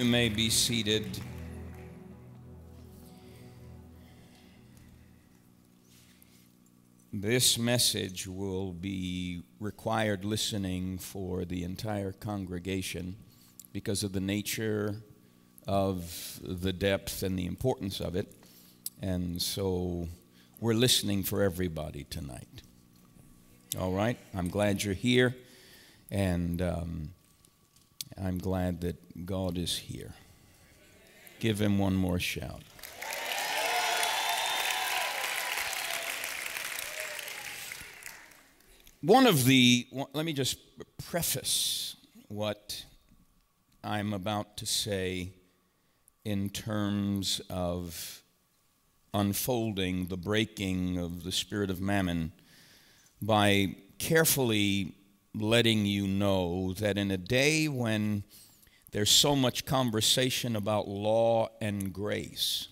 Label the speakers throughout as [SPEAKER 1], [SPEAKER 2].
[SPEAKER 1] You may be seated. This message will be required listening for the entire congregation because of the nature of the depth and the importance of it. And so we're listening for everybody tonight. All right? I'm glad you're here, and um, I'm glad that God is here. Give him one more shout. One of the, let me just preface what I'm about to say in terms of unfolding the breaking of the spirit of mammon by carefully letting you know that in a day when there's so much conversation about law and grace,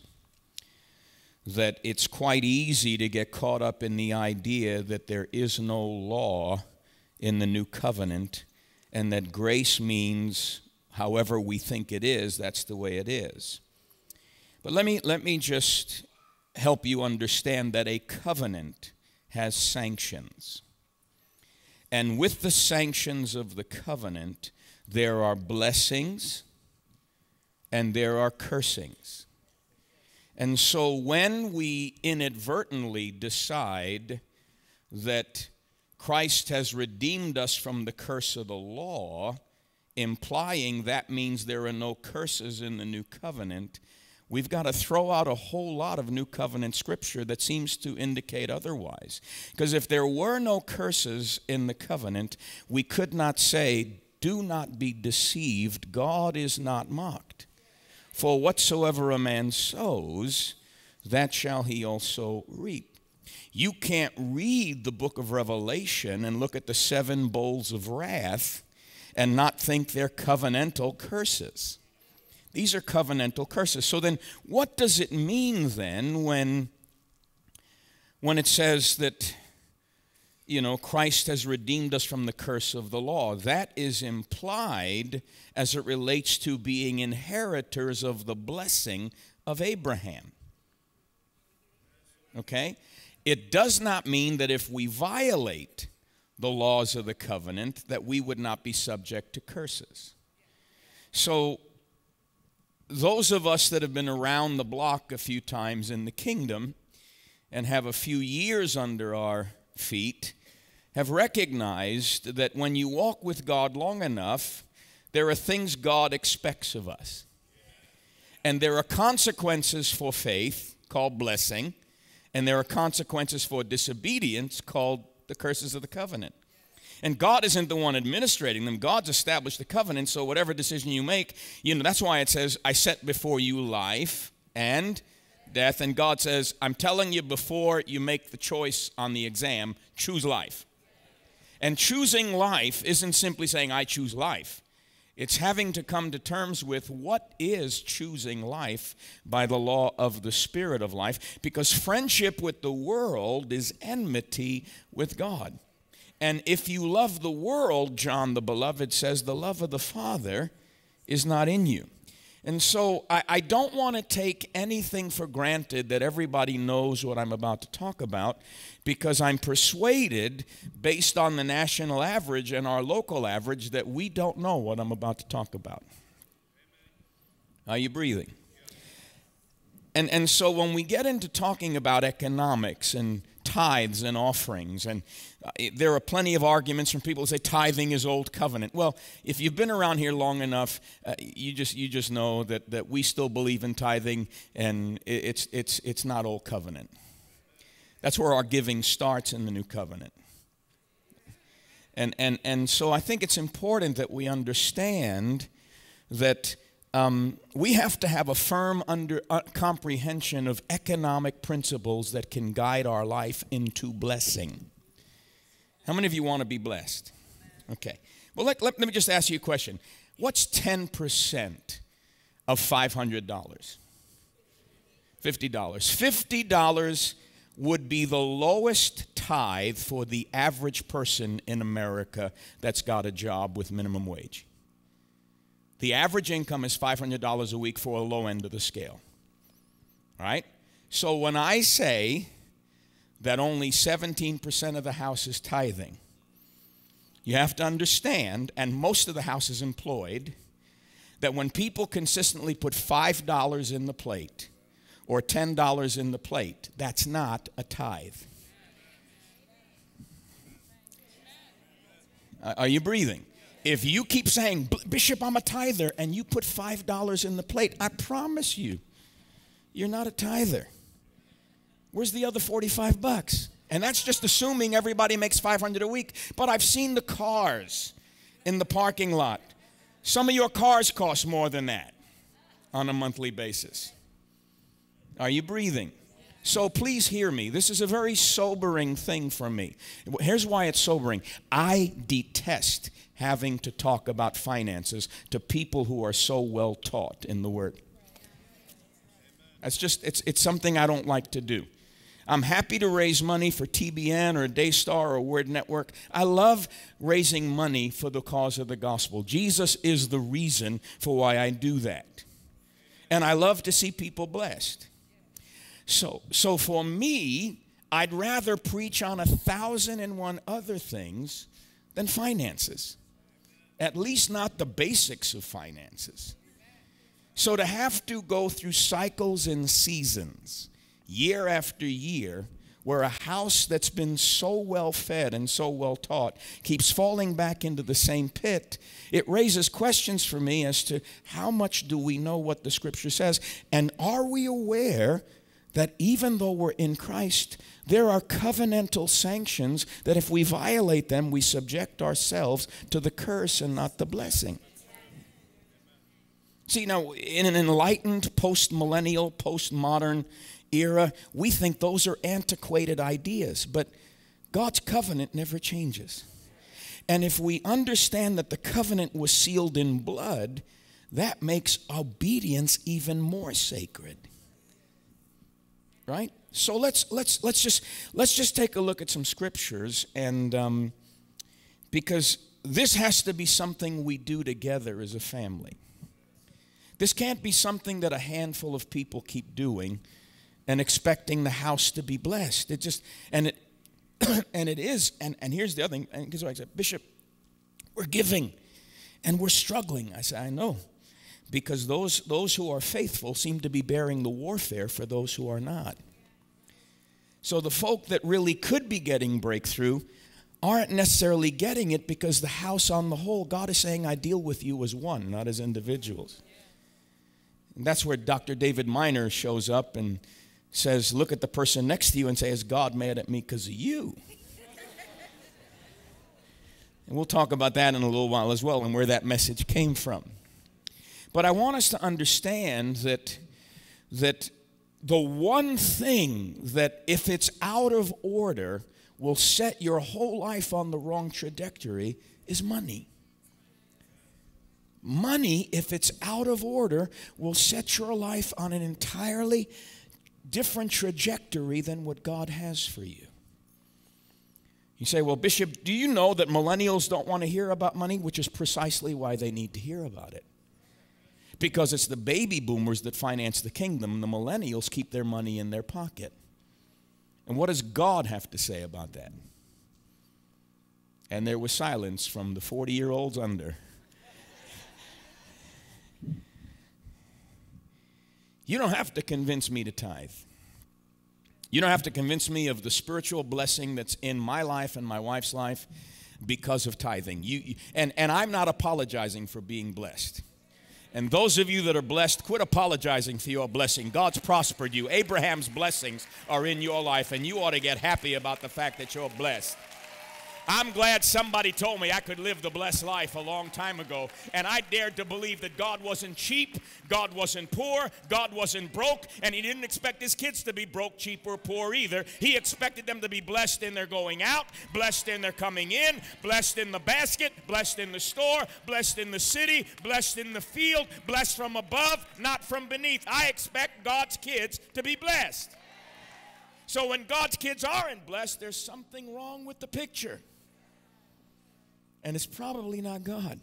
[SPEAKER 1] that it's quite easy to get caught up in the idea that there is no law in the new covenant and that grace means however we think it is, that's the way it is. But let me, let me just help you understand that a covenant has sanctions. And with the sanctions of the covenant, there are blessings and there are cursings. And so when we inadvertently decide that Christ has redeemed us from the curse of the law, implying that means there are no curses in the new covenant, we've got to throw out a whole lot of new covenant scripture that seems to indicate otherwise. Because if there were no curses in the covenant, we could not say, Do not be deceived, God is not mocked. For whatsoever a man sows, that shall he also reap. You can't read the book of Revelation and look at the seven bowls of wrath and not think they're covenantal curses. These are covenantal curses. So then, what does it mean then when, when it says that, you know, Christ has redeemed us from the curse of the law? That is implied as it relates to being inheritors of the blessing of Abraham. Okay? It does not mean that if we violate the laws of the covenant, that we would not be subject to curses. So, those of us that have been around the block a few times in the kingdom and have a few years under our feet have recognized that when you walk with God long enough, there are things God expects of us. And there are consequences for faith called blessing, and there are consequences for disobedience called the curses of the covenant. And God isn't the one administrating them. God's established the covenant, so whatever decision you make, you know, that's why it says, I set before you life and death. And God says, I'm telling you before you make the choice on the exam, choose life. And choosing life isn't simply saying, I choose life. It's having to come to terms with what is choosing life by the law of the Spirit of life, because friendship with the world is enmity with God. And if you love the world, John the Beloved says, the love of the Father is not in you. And so I, I, don't want to take anything for granted that everybody knows what I'm about to talk about because I'm persuaded, based on the national average and our local average, that we don't know what I'm about to talk about. Are you breathing? And, and so when we get into talking about economics and tithes and offerings. And uh, there are plenty of arguments from people who say tithing is old covenant. Well, if you've been around here long enough, uh, you, just, you just know that, that we still believe in tithing and it's, it's, it's not old covenant. That's where our giving starts in the new covenant. And, and, and so I think it's important that we understand that um, we have to have a firm under, uh, comprehension of economic principles that can guide our life into blessing. How many of you want to be blessed? Okay. Well, let, let, let me just ask you a question. What's 10% of $500? $50. $50 would be the lowest tithe for the average person in America that's got a job with minimum wage. The average income is $500 a week for a low end of the scale. All right? So when I say that only 17% of the house is tithing, you have to understand, and most of the house is employed, that when people consistently put $5 in the plate or $10 in the plate, that's not a tithe. Are you breathing? If you keep saying, Bishop, I'm a tither, and you put $5 in the plate, I promise you, you're not a tither. Where's the other 45 bucks? And that's just assuming everybody makes 500 a week. But I've seen the cars in the parking lot. Some of your cars cost more than that on a monthly basis. Are you breathing? So please hear me. This is a very sobering thing for me. Here's why it's sobering. I detest having to talk about finances to people who are so well taught in the Word. That's just, it's, it's something I don't like to do. I'm happy to raise money for TBN or Daystar or Word Network. I love raising money for the cause of the gospel. Jesus is the reason for why I do that. And I love to see people blessed. So, so for me, I'd rather preach on a thousand and one other things than finances. At least not the basics of finances. So to have to go through cycles and seasons year after year where a house that's been so well fed and so well taught keeps falling back into the same pit, it raises questions for me as to how much do we know what the scripture says? And are we aware that even though we're in Christ, there are covenantal sanctions that if we violate them, we subject ourselves to the curse and not the blessing? See, now, in an enlightened, post millennial, post modern era, we think those are antiquated ideas, but God's covenant never changes. And if we understand that the covenant was sealed in blood, that makes obedience even more sacred. Right? So let's let's let's just let's just take a look at some scriptures, and um, because this has to be something we do together as a family. This can't be something that a handful of people keep doing and expecting the house to be blessed. It just and it and it is. And and here's the other thing. And because I said, Bishop, we're giving, and we're struggling. I said, I know, because those those who are faithful seem to be bearing the warfare for those who are not. So the folk that really could be getting breakthrough aren't necessarily getting it because the house on the whole, God is saying, I deal with you as one, not as individuals. And that's where Dr. David Miner shows up and says, look at the person next to you and say, Is God mad at me because of you? and we'll talk about that in a little while as well and where that message came from. But I want us to understand that, that the one thing that, if it's out of order, will set your whole life on the wrong trajectory is money. Money, if it's out of order, will set your life on an entirely different trajectory than what God has for you. You say, Well, Bishop, do you know that millennials don't want to hear about money? Which is precisely why they need to hear about it. Because it's the baby boomers that finance the kingdom, the millennials keep their money in their pocket. And what does God have to say about that? And there was silence from the 40 year olds under. You don't have to convince me to tithe. You don't have to convince me of the spiritual blessing that's in my life and my wife's life because of tithing. You, and, and I'm not apologizing for being blessed. And those of you that are blessed, quit apologizing for your blessing. God's prospered you. Abraham's blessings are in your life, and you ought to get happy about the fact that you're blessed. I'm glad somebody told me I could live the blessed life a long time ago. And I dared to believe that God wasn't cheap, God wasn't poor, God wasn't broke, and He didn't expect His kids to be broke, cheap, or poor either. He expected them to be blessed in their going out, blessed in their coming in, blessed in the basket, blessed in the store, blessed in the city, blessed in the field, blessed from above, not from beneath. I expect God's kids to be blessed. So when God's kids aren't blessed, there's something wrong with the picture and it's probably not God.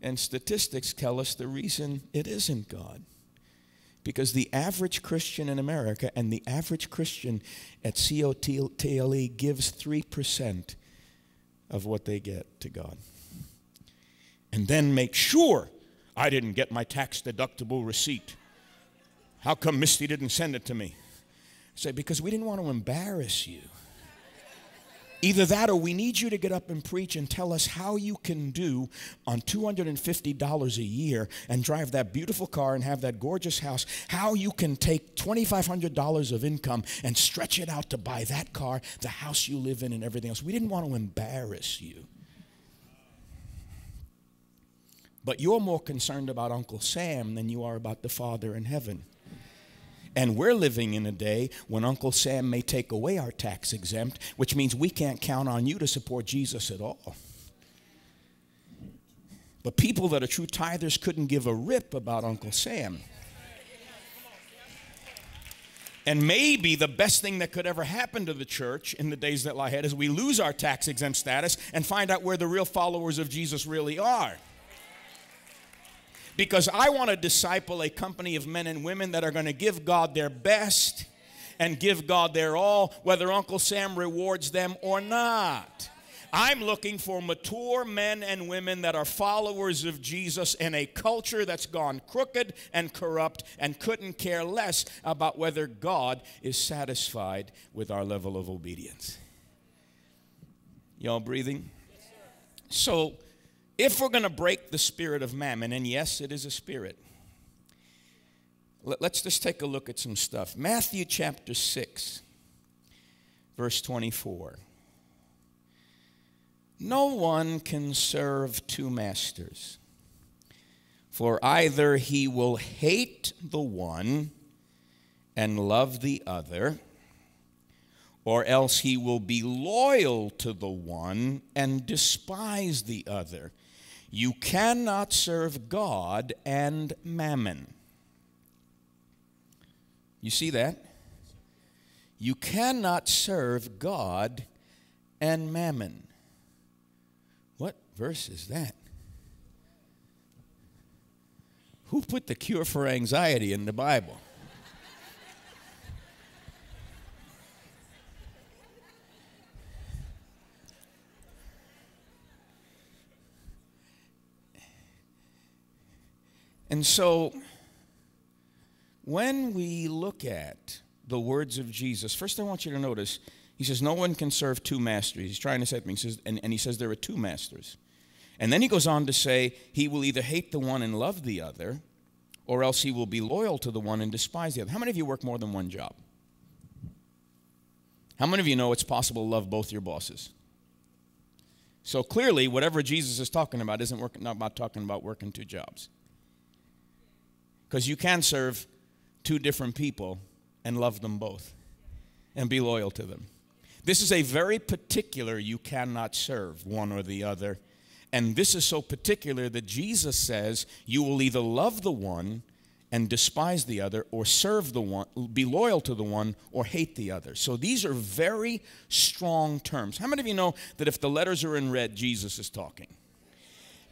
[SPEAKER 1] And statistics tell us the reason it isn't God. Because the average Christian in America and the average Christian at COTLE gives 3% of what they get to God. And then make sure I didn't get my tax deductible receipt. How come Misty didn't send it to me? Say, because we didn't want to embarrass you. Either that or we need you to get up and preach and tell us how you can do on $250 a year and drive that beautiful car and have that gorgeous house, how you can take $2,500 of income and stretch it out to buy that car, the house you live in, and everything else. We didn't want to embarrass you. But you're more concerned about Uncle Sam than you are about the Father in heaven. And we're living in a day when Uncle Sam may take away our tax exempt, which means we can't count on you to support Jesus at all. But people that are true tithers couldn't give a rip about Uncle Sam. And maybe the best thing that could ever happen to the church in the days that lie ahead is we lose our tax exempt status and find out where the real followers of Jesus really are because I want to disciple a company of men and women that are going to give God their best and give God their all, whether Uncle Sam rewards them or not. I'm looking for mature men and women that are followers of Jesus in a culture that's gone crooked and corrupt and couldn't care less about whether God is satisfied with our level of obedience. Y'all breathing? So, if we're going to break the spirit of mammon, and yes, it is a spirit, let's just take a look at some stuff. Matthew chapter 6, verse 24. No one can serve two masters, for either he will hate the one and love the other, or else he will be loyal to the one and despise the other. You cannot serve God and mammon. You see that? You cannot serve God and mammon. What verse is that? Who put the cure for anxiety in the Bible? And so, when we look at the words of Jesus, first I want you to notice, he says, No one can serve two masters. He's trying to say me, he says, and, and he says there are two masters. And then he goes on to say, He will either hate the one and love the other, or else he will be loyal to the one and despise the other. How many of you work more than one job? How many of you know it's possible to love both your bosses? So clearly, whatever Jesus is talking about isn't working, not about talking about working two jobs. Because you can serve two different people and love them both and be loyal to them. This is a very particular, you cannot serve one or the other. And this is so particular that Jesus says you will either love the one and despise the other, or serve the one, be loyal to the one, or hate the other. So these are very strong terms. How many of you know that if the letters are in red, Jesus is talking?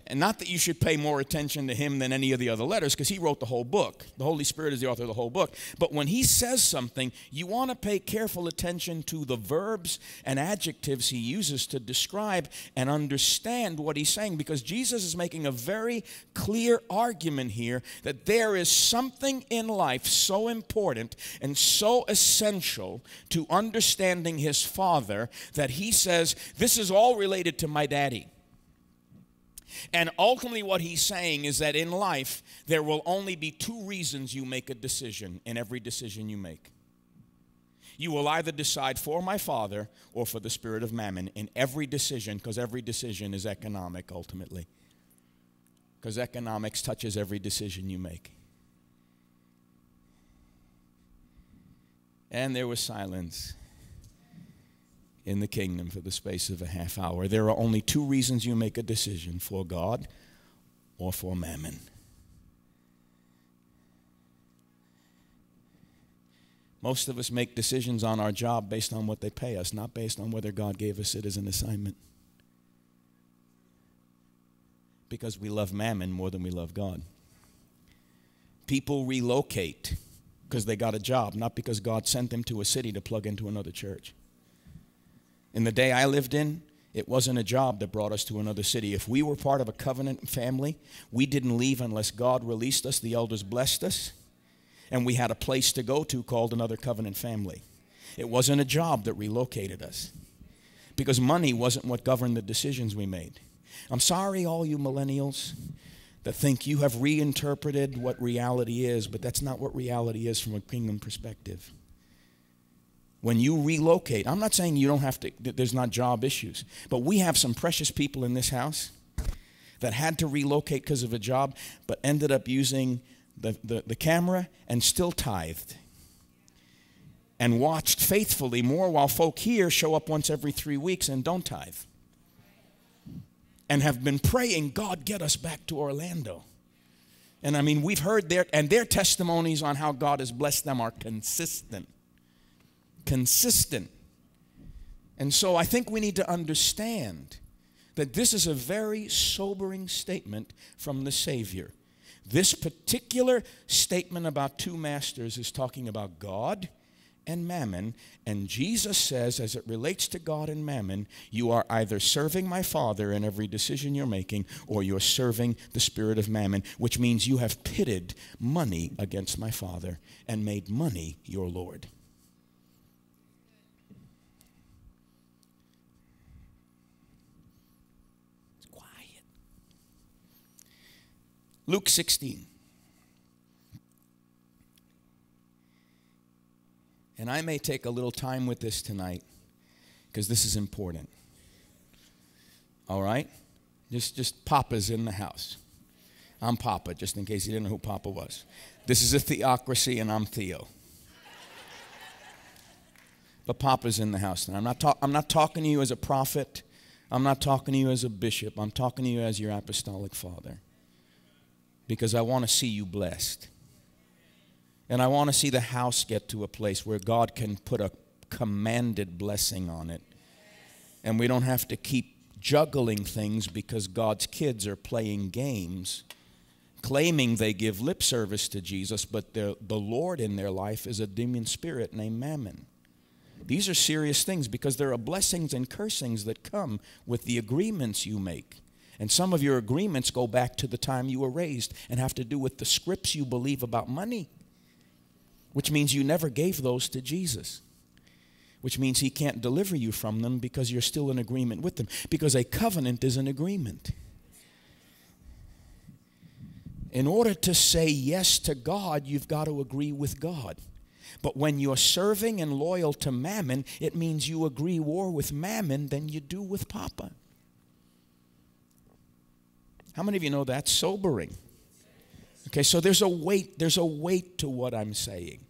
[SPEAKER 1] And not that you should pay more attention to him than any of the other letters, because he wrote the whole book. The Holy Spirit is the author of the whole book. But when he says something, you want to pay careful attention to the verbs and adjectives he uses to describe and understand what he's saying, because Jesus is making a very clear argument here that there is something in life so important and so essential to understanding his Father that he says, This is all related to my daddy. And ultimately, what he's saying is that in life, there will only be two reasons you make a decision in every decision you make. You will either decide for my father or for the spirit of mammon in every decision, because every decision is economic ultimately. Because economics touches every decision you make. And there was silence in the kingdom for the space of a half hour. There are only two reasons you make a decision for God or for mammon. Most of us make decisions on our job based on what they pay us, not based on whether God gave us it as an assignment. Because we love mammon more than we love God. People relocate because they got a job, not because God sent them to a city to plug into another church. In the day I lived in, it wasn't a job that brought us to another city. If we were part of a covenant family, we didn't leave unless God released us, the elders blessed us, and we had a place to go to called another covenant family. It wasn't a job that relocated us because money wasn't what governed the decisions we made. I'm sorry, all you millennials that think you have reinterpreted what reality is, but that's not what reality is from a kingdom perspective. When you relocate, I'm not saying you don't have to, there's not job issues, but we have some precious people in this house that had to relocate because of a job, but ended up using the, the, the camera and still tithed and watched faithfully more while folk here show up once every three weeks and don't tithe. And have been praying, God, get us back to Orlando. And I mean, we've heard their, and their testimonies on how God has blessed them are consistent. Consistent. And so I think we need to understand that this is a very sobering statement from the Savior. This particular statement about two masters is talking about God and mammon. And Jesus says, as it relates to God and mammon, you are either serving my Father in every decision you're making, or you're serving the spirit of mammon, which means you have pitted money against my Father and made money your Lord. It's quiet. Luke 16. And I may take a little time with this tonight because this is important. All right? Just, just Papa's in the house. I'm Papa, just in case you didn't know who Papa was. This is a theocracy, and I'm Theo. But Papa's in the house. And I'm not, I'm not talking to you as a prophet. I'm not talking to you as a bishop. I'm talking to you as your apostolic father. Because I want to see you blessed. And I want to see the house get to a place where God can put a commanded blessing on it. And we don't have to keep juggling things because God's kids are playing games, claiming they give lip service to Jesus, but the the Lord in their life is a demon spirit named Mammon. These are serious things because there are blessings and cursings that come with the agreements you make. And some of your agreements go back to the time you were raised and have to do with the scripts you believe about money which means you never gave those to Jesus. Which means he can't deliver you from them because you're still in agreement with them. Because a covenant is an agreement. In order to say yes to God, you've got to agree with God. But when you're serving and loyal to mammon, it means you agree more with mammon than you do with Papa. How many of you know that's sobering? Okay, so there's a weight, there's a weight to what I'm saying.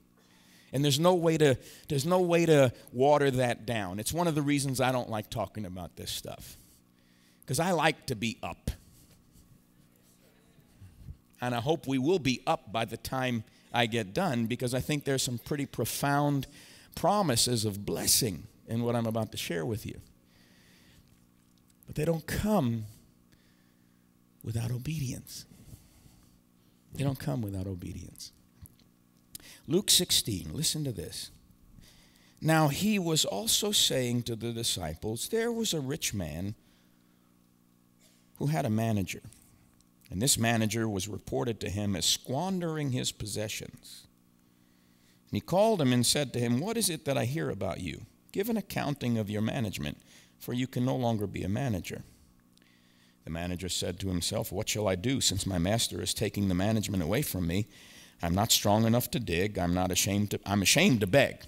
[SPEAKER 1] And there's no way to there's no way to water that down. It's one of the reasons I don't like talking about this stuff. Cuz I like to be up. And I hope we will be up by the time I get done because I think there's some pretty profound promises of blessing in what I'm about to share with you. But they don't come without obedience. They don't come without obedience. Luke 16, listen to this. Now he was also saying to the disciples, There was a rich man who had a manager, and this manager was reported to him as squandering his possessions. And he called him and said to him, What is it that I hear about you? Give an accounting of your management, for you can no longer be a manager. The manager said to himself, What shall I do since my master is taking the management away from me? I'm not strong enough to dig. I'm not ashamed to, I'm ashamed to beg.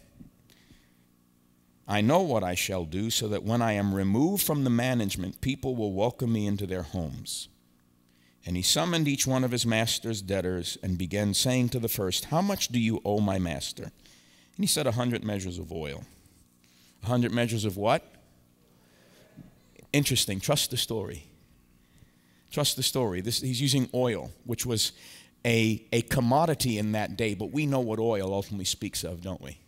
[SPEAKER 1] I know what I shall do so that when I am removed from the management, people will welcome me into their homes. And he summoned each one of his master's debtors and began saying to the first, How much do you owe my master? And he said, A hundred measures of oil. A hundred measures of what? Interesting. Trust the story. Trust the story. This, he's using oil, which was a, a commodity in that day, but we know what oil ultimately speaks of, don't we?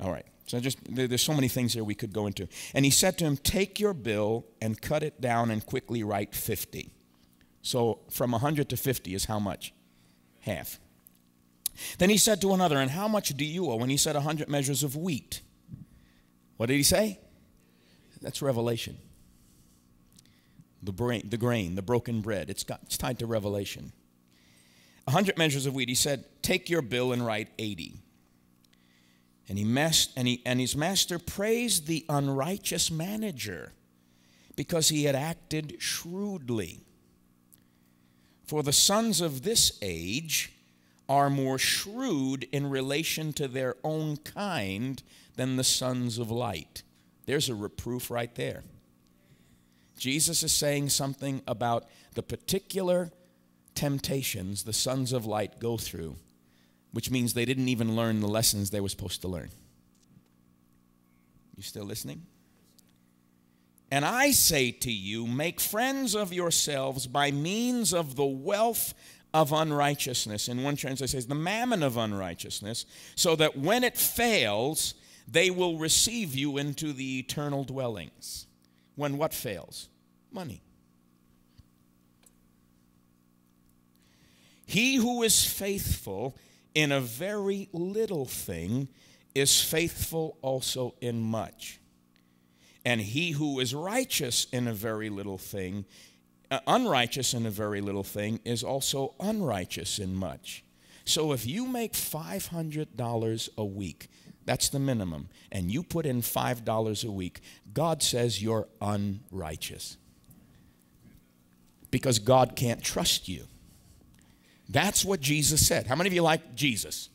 [SPEAKER 1] All right. So just there's so many things here we could go into. And he said to him, "Take your bill and cut it down and quickly write 50." So from 100 to 50 is how much? Half. Then he said to another, And how much do you owe? And he said, A hundred measures of wheat. What did he say? That's revelation. The, the grain, the broken bread. It's, got, it's tied to revelation. A hundred measures of wheat. He said, Take your bill and write 80. And, he and, he, and his master praised the unrighteous manager because he had acted shrewdly. For the sons of this age are more shrewd in relation to their own kind than the sons of light. There's a reproof right there. Jesus is saying something about the particular temptations the sons of light go through, which means they didn't even learn the lessons they were supposed to learn. You still listening? And I say to you, make friends of yourselves by means of the wealth of unrighteousness. In one translation, says the mammon of unrighteousness, so that when it fails, they will receive you into the eternal dwellings. When what fails? Money. He who is faithful in a very little thing is faithful also in much. And he who is righteous in a very little thing, uh, unrighteous in a very little thing, is also unrighteous in much. So if you make $500 a week, that's the minimum, and you put in $5 a week, God says you're unrighteous. Because God can't trust you. That's what Jesus said. How many of you like Jesus?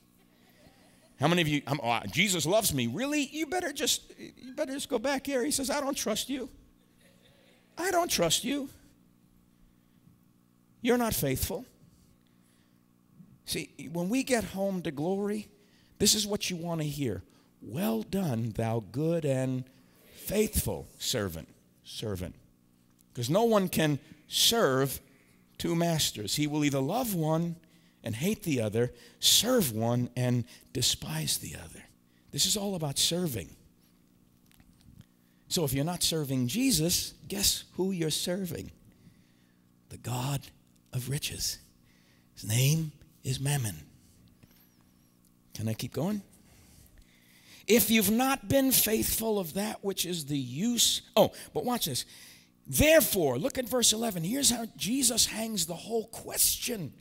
[SPEAKER 1] How many of you, oh, Jesus loves me? Really? You better just, you better just go back here. He says, I don't trust you. I don't trust you. You're not faithful. See, when we get home to glory, this is what you want to hear. Well done, thou good and faithful servant. Servant. Because no one can serve two masters. He will either love one and hate the other, serve one and despise the other. This is all about serving. So if you're not serving Jesus, guess who you're serving? The God of riches. His name is Mammon. Can I keep going? If you've not been faithful of that which is the use, oh, but watch this. Therefore, look at verse 11. Here's how Jesus hangs the whole question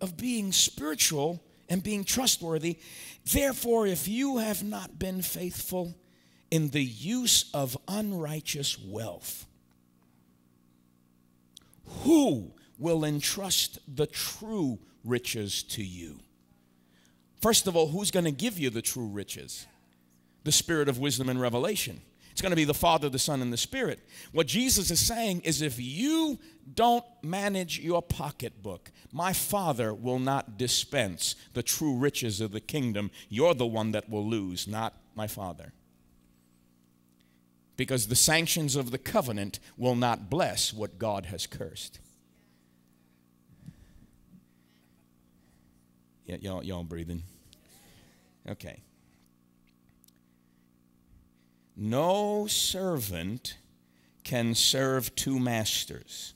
[SPEAKER 1] of being spiritual and being trustworthy. Therefore, if you have not been faithful in the use of unrighteous wealth, who will entrust the true riches to you? First of all, who's going to give you the true riches? The spirit of wisdom and revelation. It's going to be the Father, the Son, and the Spirit. What Jesus is saying is if you don't manage your pocketbook, my Father will not dispense the true riches of the kingdom. You're the one that will lose, not my Father. Because the sanctions of the covenant will not bless what God has cursed. Yeah, y'all, y'all breathing? Okay. No servant can serve two masters.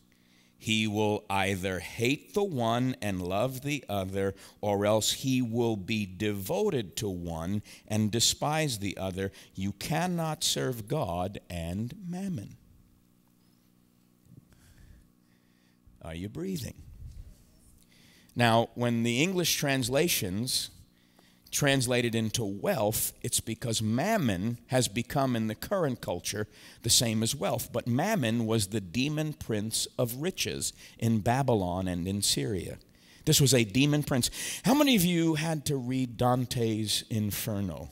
[SPEAKER 1] He will either hate the one and love the other, or else he will be devoted to one and despise the other. You cannot serve God and mammon. Are you breathing? Now, when the English translations translated into wealth, it's because mammon has become in the current culture the same as wealth. But mammon was the demon prince of riches in Babylon and in Syria. This was a demon prince. How many of you had to read Dante's Inferno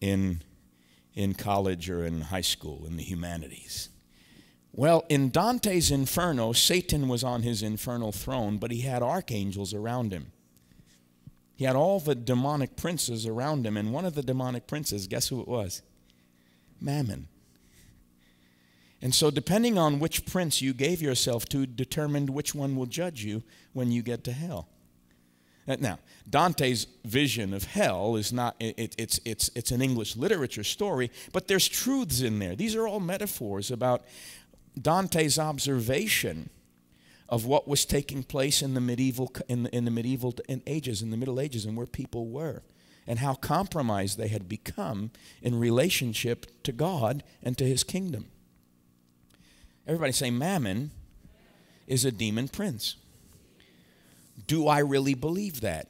[SPEAKER 1] in, in college or in high school in the humanities? Well, in Dante's Inferno, Satan was on his infernal throne, but he had archangels around him. He had all the demonic princes around him, and one of the demonic princes, guess who it was? Mammon. And so, depending on which prince you gave yourself to, determined which one will judge you when you get to hell. Uh, now, Dante's vision of hell is not, it, it's, it's, it's an English literature story, but there's truths in there. These are all metaphors about Dante's observation of what was taking place in the medieval in the, in the medieval ages in the middle ages and where people were and how compromised they had become in relationship to God and to his kingdom. Everybody say mammon is a demon prince. Do I really believe that?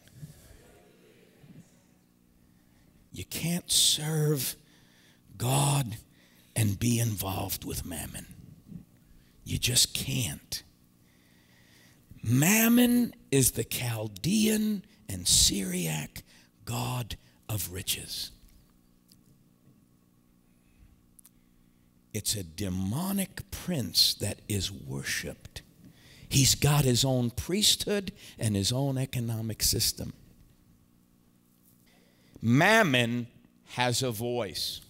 [SPEAKER 1] You can't serve God and be involved with mammon. You just can't. Mammon is the Chaldean and Syriac God of riches. It's a demonic prince that is worshiped. He's got his own priesthood and his own economic system. Mammon has a voice.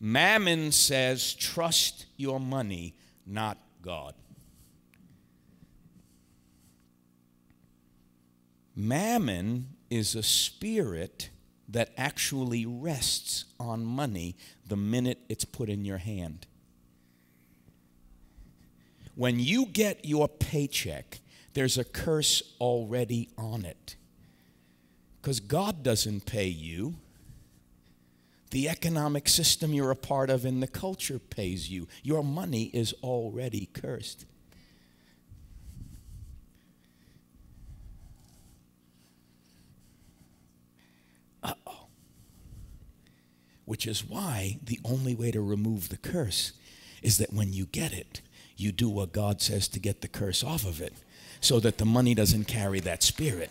[SPEAKER 1] Mammon says, trust your money, not God. Mammon is a spirit that actually rests on money the minute it's put in your hand. When you get your paycheck, there's a curse already on it. Because God doesn't pay you. The economic system you're a part of in the culture pays you. Your money is already cursed. Uh oh. Which is why the only way to remove the curse is that when you get it, you do what God says to get the curse off of it so that the money doesn't carry that spirit.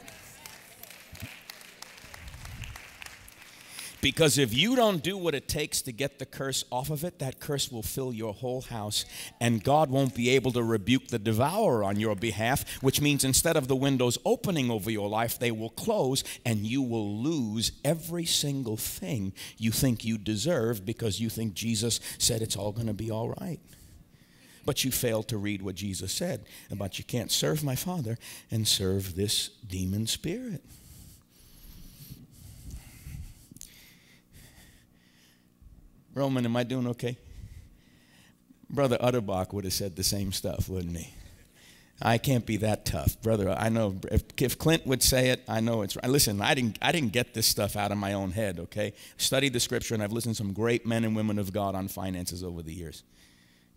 [SPEAKER 1] Because if you don't do what it takes to get the curse off of it, that curse will fill your whole house, and God won't be able to rebuke the devourer on your behalf, which means instead of the windows opening over your life, they will close, and you will lose every single thing you think you deserve because you think Jesus said it's all going to be all right. But you fail to read what Jesus said about you can't serve my Father and serve this demon spirit. Roman, am I doing okay? Brother Utterbach would have said the same stuff, wouldn't he? I can't be that tough, brother. I know if, if, Clint would say it, I know it's right. Listen, I didn't, I didn't get this stuff out of my own head. Okay, studied the scripture, and I've listened to some great men and women of God on finances over the years.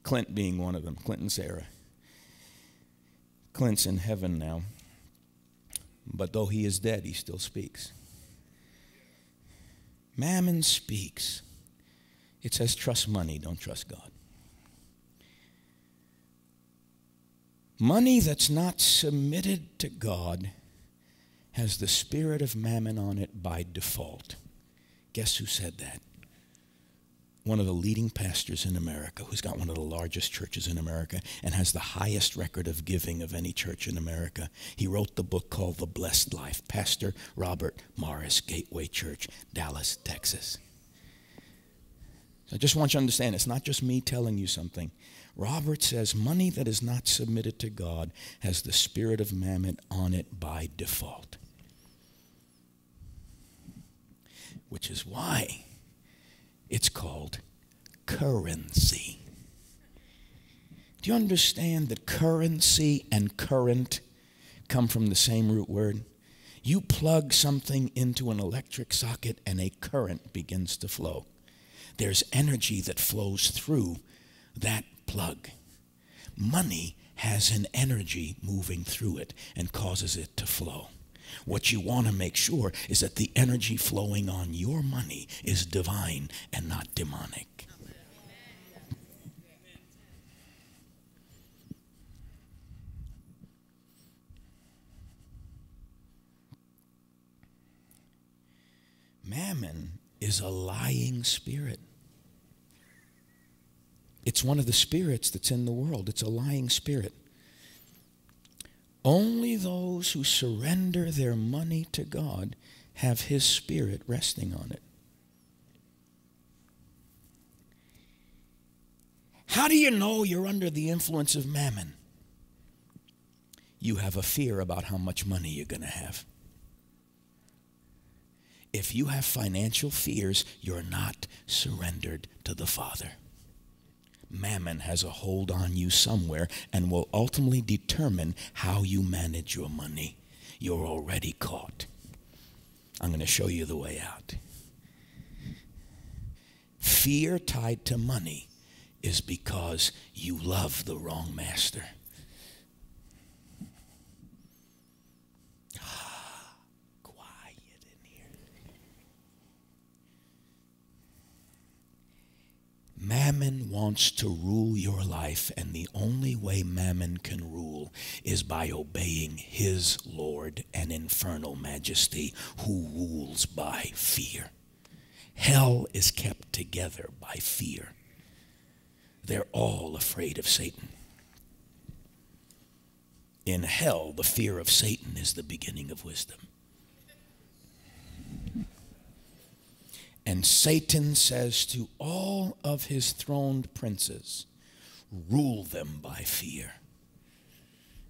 [SPEAKER 1] Clint being one of them, Clint and Sarah. Clint's in heaven now, but though he is dead, he still speaks. Mammon speaks. It says, trust money, don't trust God. Money that's not submitted to God has the spirit of mammon on it by default. Guess who said that? One of the leading pastors in America, who's got one of the largest churches in America and has the highest record of giving of any church in America. He wrote the book called The Blessed Life. Pastor Robert Morris, Gateway Church, Dallas, Texas. I just want you to understand it's not just me telling you something. Robert says money that is not submitted to God has the spirit of mammon on it by default. Which is why it's called currency. Do you understand that currency and current come from the same root word? You plug something into an electric socket and a current begins to flow there's energy that flows through that plug. Money has an energy moving through it and causes it to flow. What you want to make sure is that the energy flowing on your money is divine and not demonic. Mammon is a lying spirit. It's one of the spirits that's in the world. It's a lying spirit. Only those who surrender their money to God have His Spirit resting on it. How do you know you're under the influence of mammon? You have a fear about how much money you're going to have. If you have financial fears, you're not surrendered to the Father. Mammon has a hold on you somewhere and will ultimately determine how you manage your money. You're already caught. I'm going to show you the way out. Fear tied to money is because you love the wrong master. Mammon wants to rule your life, and the only way Mammon can rule is by obeying his Lord and infernal majesty, who rules by fear. Hell is kept together by fear. They're all afraid of Satan. In hell, the fear of Satan is the beginning of wisdom. And Satan says to all of his throned princes, rule them by fear.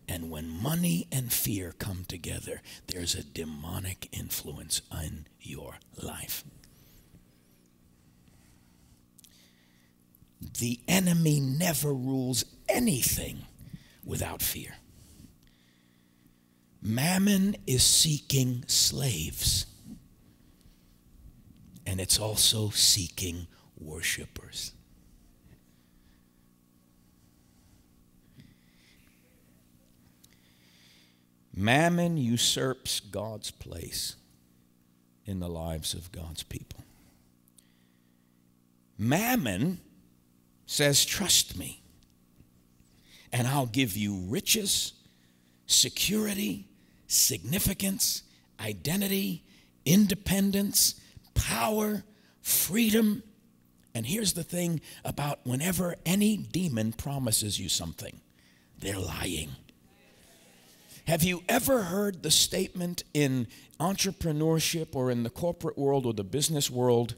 [SPEAKER 1] And when money and fear come together, there's a demonic influence in your life. The enemy never rules anything without fear. Mammon is seeking slaves and it's also seeking worshipers. Mammon usurps God's place in the lives of God's people. Mammon says, Trust me, and I'll give you riches, security, significance, identity, independence, power, freedom. And here's the thing about whenever any demon promises you something, they're lying. Have you ever heard the statement in entrepreneurship or in the corporate world or the business world,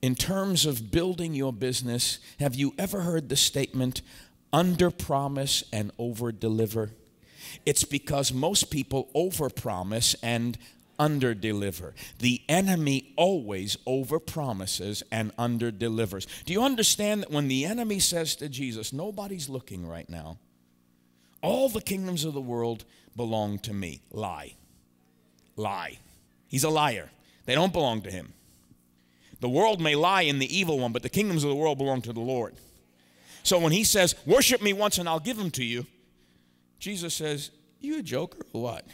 [SPEAKER 1] in terms of building your business, have you ever heard the statement, under promise and over deliver? It's because most people over promise and under deliver. The enemy always over promises and under delivers. Do you understand that when the enemy says to Jesus, Nobody's looking right now, all the kingdoms of the world belong to me? Lie. Lie. He's a liar. They don't belong to him. The world may lie in the evil one, but the kingdoms of the world belong to the Lord. So when he says, Worship me once and I'll give them to you, Jesus says, You a joker or what?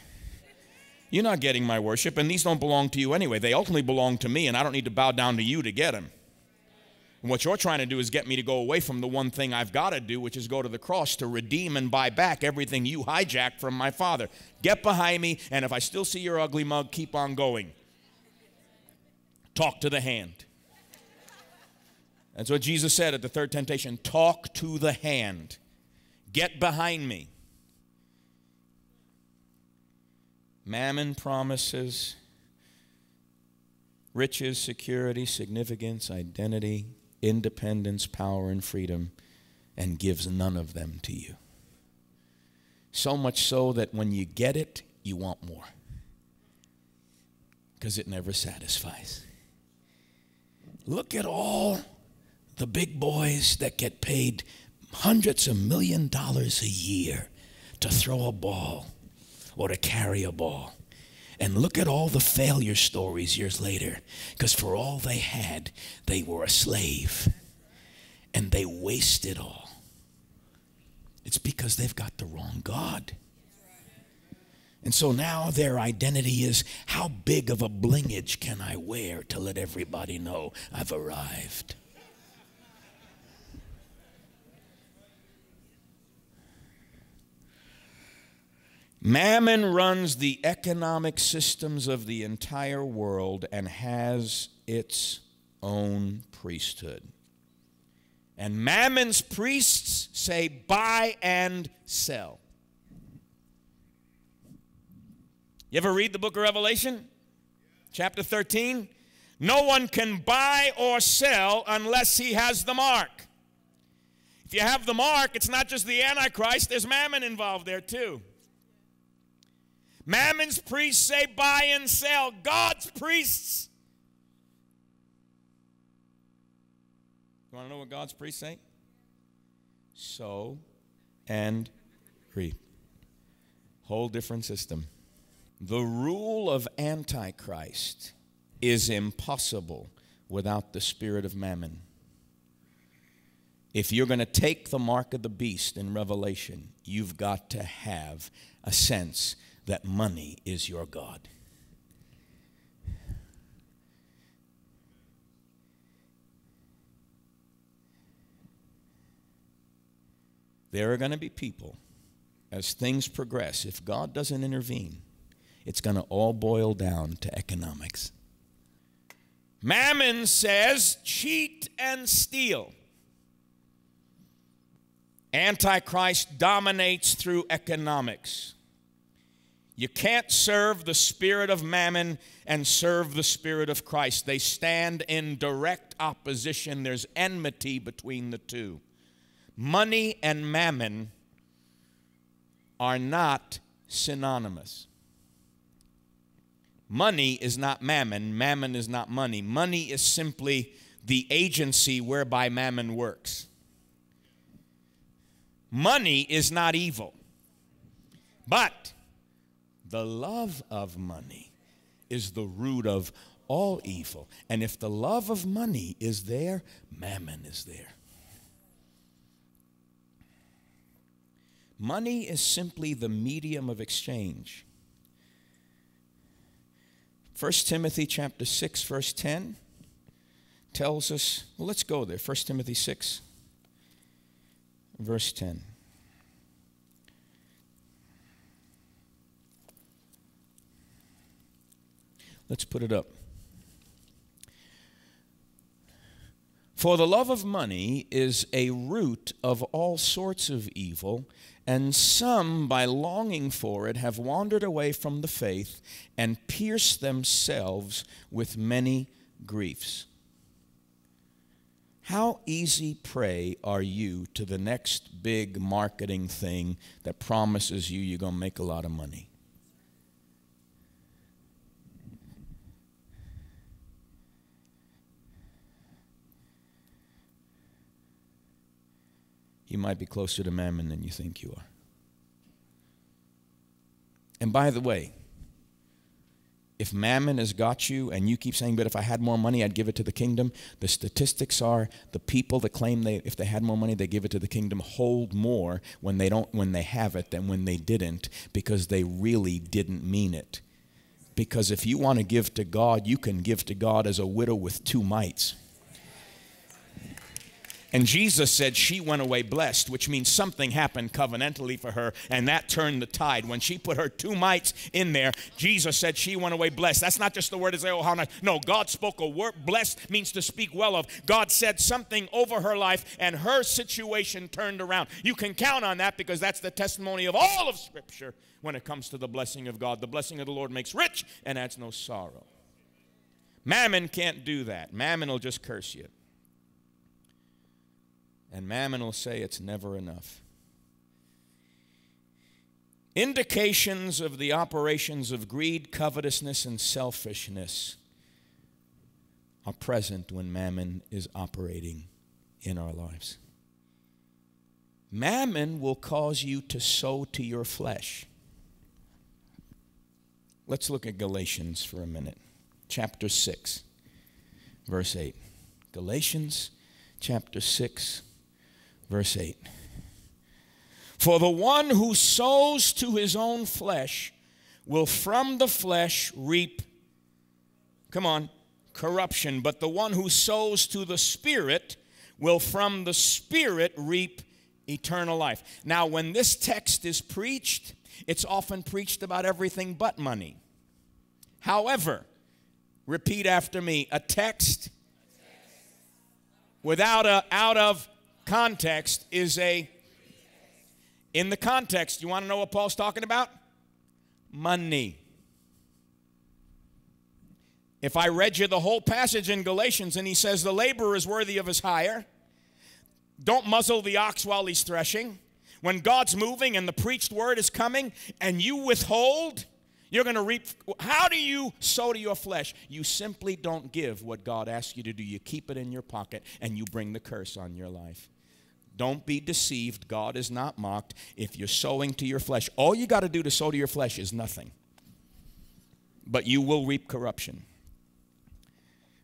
[SPEAKER 1] You're not getting my worship, and these don't belong to you anyway. They ultimately belong to me, and I don't need to bow down to you to get them. And what you're trying to do is get me to go away from the one thing I've got to do, which is go to the cross to redeem and buy back everything you hijacked from my Father. Get behind me, and if I still see your ugly mug, keep on going. Talk to the hand. That's what Jesus said at the third temptation talk to the hand. Get behind me. Mammon promises riches, security, significance, identity, independence, power, and freedom, and gives none of them to you. So much so that when you get it, you want more because it never satisfies. Look at all the big boys that get paid hundreds of million dollars a year to throw a ball or to carry a ball. And look at all the failure stories years later, because for all they had, they were a slave and they wasted all. It's because they've got the wrong God. And so now their identity is how big of a blingage can I wear to let everybody know I've arrived? Mammon runs the economic systems of the entire world and has its own priesthood. And Mammon's priests say, buy and sell. You ever read the book of Revelation? Chapter 13? No one can buy or sell unless he has the mark. If you have the mark, it's not just the Antichrist, there's Mammon involved there too. Mammon's priests say buy and sell. God's priests. You want to know what God's priests say? sow and reap. Whole different system. The rule of Antichrist is impossible without the spirit of mammon. If you're going to take the mark of the beast in Revelation, you've got to have a sense that money is your God. There are going to be people, as things progress, if God doesn't intervene, it's going to all boil down to economics. Mammon says, cheat and steal. Antichrist dominates through economics. You can't serve the spirit of mammon and serve the spirit of Christ. They stand in direct opposition. There's enmity between the two. Money and mammon are not synonymous. Money is not mammon, mammon is not money. Money is simply the agency whereby mammon works. Money is not evil. But the love of money is the root of all evil. And if the love of money is there, mammon is there. Money is simply the medium of exchange. 1 Timothy chapter 6 verse 10 tells us, well let's go there. 1 Timothy 6 verse 10. Let's put it up. For the love of money is a root of all sorts of evil, and some, by longing for it, have wandered away from the faith and pierced themselves with many griefs. How easy prey are you to the next big marketing thing that promises you you're going to make a lot of money? You might be closer to mammon than you think you are. And by the way, if mammon has got you and you keep saying, but if I had more money, I'd give it to the kingdom, the statistics are the people that claim they, if they had more money, they give it to the kingdom, hold more when they, don't, when they have it than when they didn't because they really didn't mean it. Because if you want to give to God, you can give to God as a widow with two mites. And Jesus said she went away blessed, which means something happened covenantally for her, and that turned the tide. When she put her two mites in there, Jesus said she went away blessed. That's not just the word to say, oh, how nice. No, God spoke a word. Blessed means to speak well of. God said something over her life, and her situation turned around. You can count on that because that's the testimony of all of Scripture when it comes to the blessing of God. The blessing of the Lord makes rich and adds no sorrow. Mammon can't do that. Mammon will just curse you. And Mammon will say it's never enough. Indications of the operations of greed, covetousness, and selfishness are present when Mammon is operating in our lives. Mammon will cause you to sow to your flesh. Let's look at Galatians for a minute. Chapter 6, verse 8. Galatians chapter 6, Verse 8 For the one who sows to his own flesh will from the flesh reap, come on, corruption. But the one who sows to the Spirit will from the Spirit reap eternal life. Now, when this text is preached, it's often preached about everything but money. However, repeat after me a text without a out of context is a in the context you want to know what paul's talking about money if i read you the whole passage in galatians and he says the laborer is worthy of his hire don't muzzle the ox while he's threshing when god's moving and the preached word is coming and you withhold you're going to reap. How do you sow to your flesh? You simply don't give what God asks you to do. You keep it in your pocket and you bring the curse on your life. Don't be deceived. God is not mocked. If you're sowing to your flesh, all you got to do to sow to your flesh is nothing. But you will reap corruption.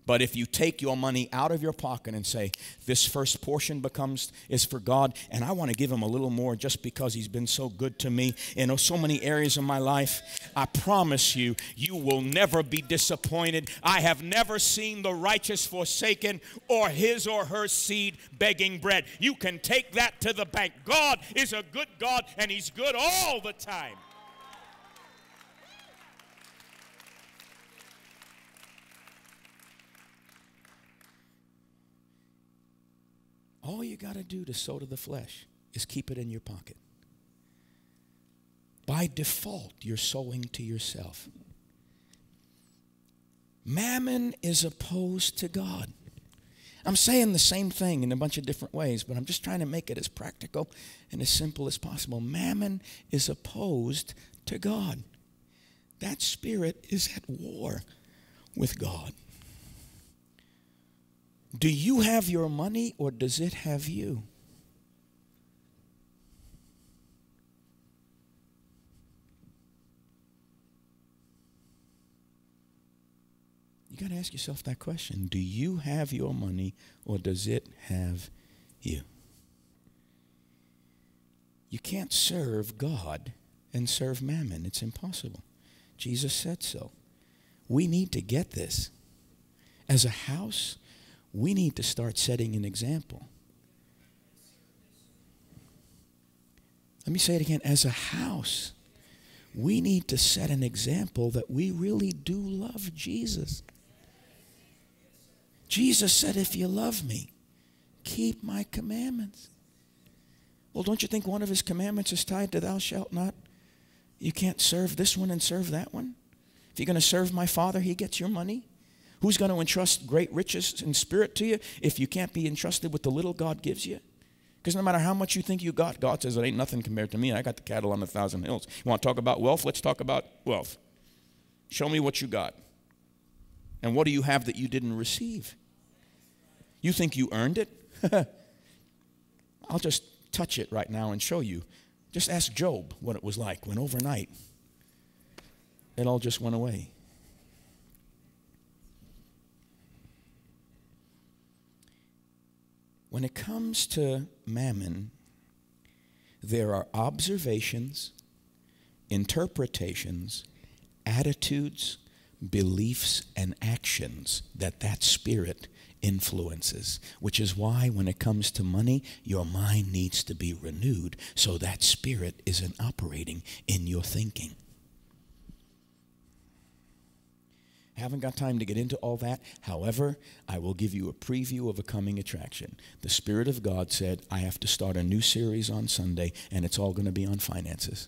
[SPEAKER 1] But if you take your money out of your pocket and say, this first portion becomes is for God, and I want to give him a little more just because he's been so good to me in oh, so many areas of my life, I promise you, you will never be disappointed. I have never seen the righteous forsaken or his or her seed begging bread. You can take that to the bank. God is a good God, and he's good all the time. All you got to do to sow to the flesh is keep it in your pocket. By default, you're sowing to yourself. Mammon is opposed to God. I'm saying the same thing in a bunch of different ways, but I'm just trying to make it as practical and as simple as possible. Mammon is opposed to God. That spirit is at war with God. Do you have your money or does it have you? You got to ask yourself that question. Do you have your money or does it have you? You can't serve God and serve mammon. It's impossible. Jesus said so. We need to get this. As a house, we need to start setting an example. Let me say it again. As a house, we need to set an example that we really do love Jesus. Jesus said, If you love me, keep my commandments. Well, don't you think one of his commandments is tied to thou shalt not? You can't serve this one and serve that one. If you're going to serve my father, he gets your money. Who's going to entrust great riches and spirit to you if you can't be entrusted with the little God gives you? Because no matter how much you think you got, God says it ain't nothing compared to me. I got the cattle on a thousand hills. You want to talk about wealth? Let's talk about wealth. Show me what you got. And what do you have that you didn't receive? You think you earned it? I'll just touch it right now and show you. Just ask Job what it was like when overnight it all just went away. When it comes to mammon, there are observations, interpretations, attitudes, beliefs, and actions that that spirit influences, which is why when it comes to money, your mind needs to be renewed so that spirit isn't operating in your thinking. Haven't got time to get into all that. However, I will give you a preview of a coming attraction. The Spirit of God said, I have to start a new series on Sunday, and it's all going to be on finances.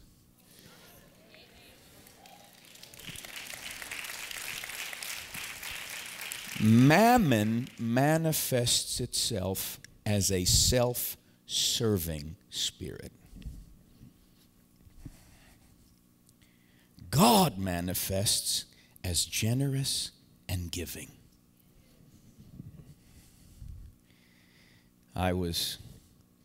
[SPEAKER 1] Mammon manifests itself as a self serving spirit. God manifests as generous and giving. I was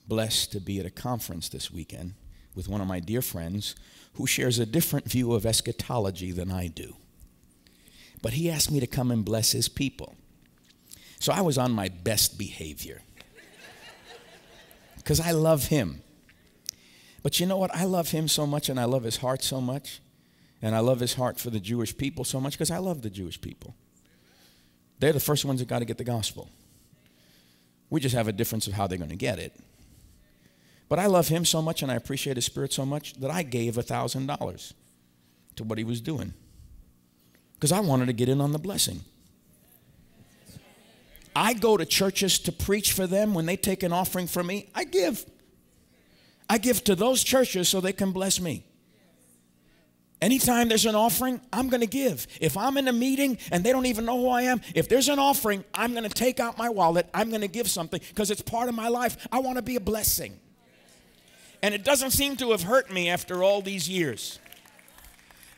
[SPEAKER 1] blessed to be at a conference this weekend with one of my dear friends who shares a different view of eschatology than I do. But he asked me to come and bless his people. So I was on my best behavior because I love him. But you know what? I love him so much and I love his heart so much and I love his heart for the Jewish people so much because I love the Jewish people. They're the first ones that got to get the gospel. We just have a difference of how they're going to get it. But I love him so much and I appreciate his spirit so much that I gave $1,000 to what he was doing because I wanted to get in on the blessing. I go to churches to preach for them. When they take an offering from me, I give. I give to those churches so they can bless me. Anytime there's an offering, I'm going to give. If I'm in a meeting and they don't even know who I am, if there's an offering, I'm going to take out my wallet. I'm going to give something because it's part of my life. I want to be a blessing. And it doesn't seem to have hurt me after all these years.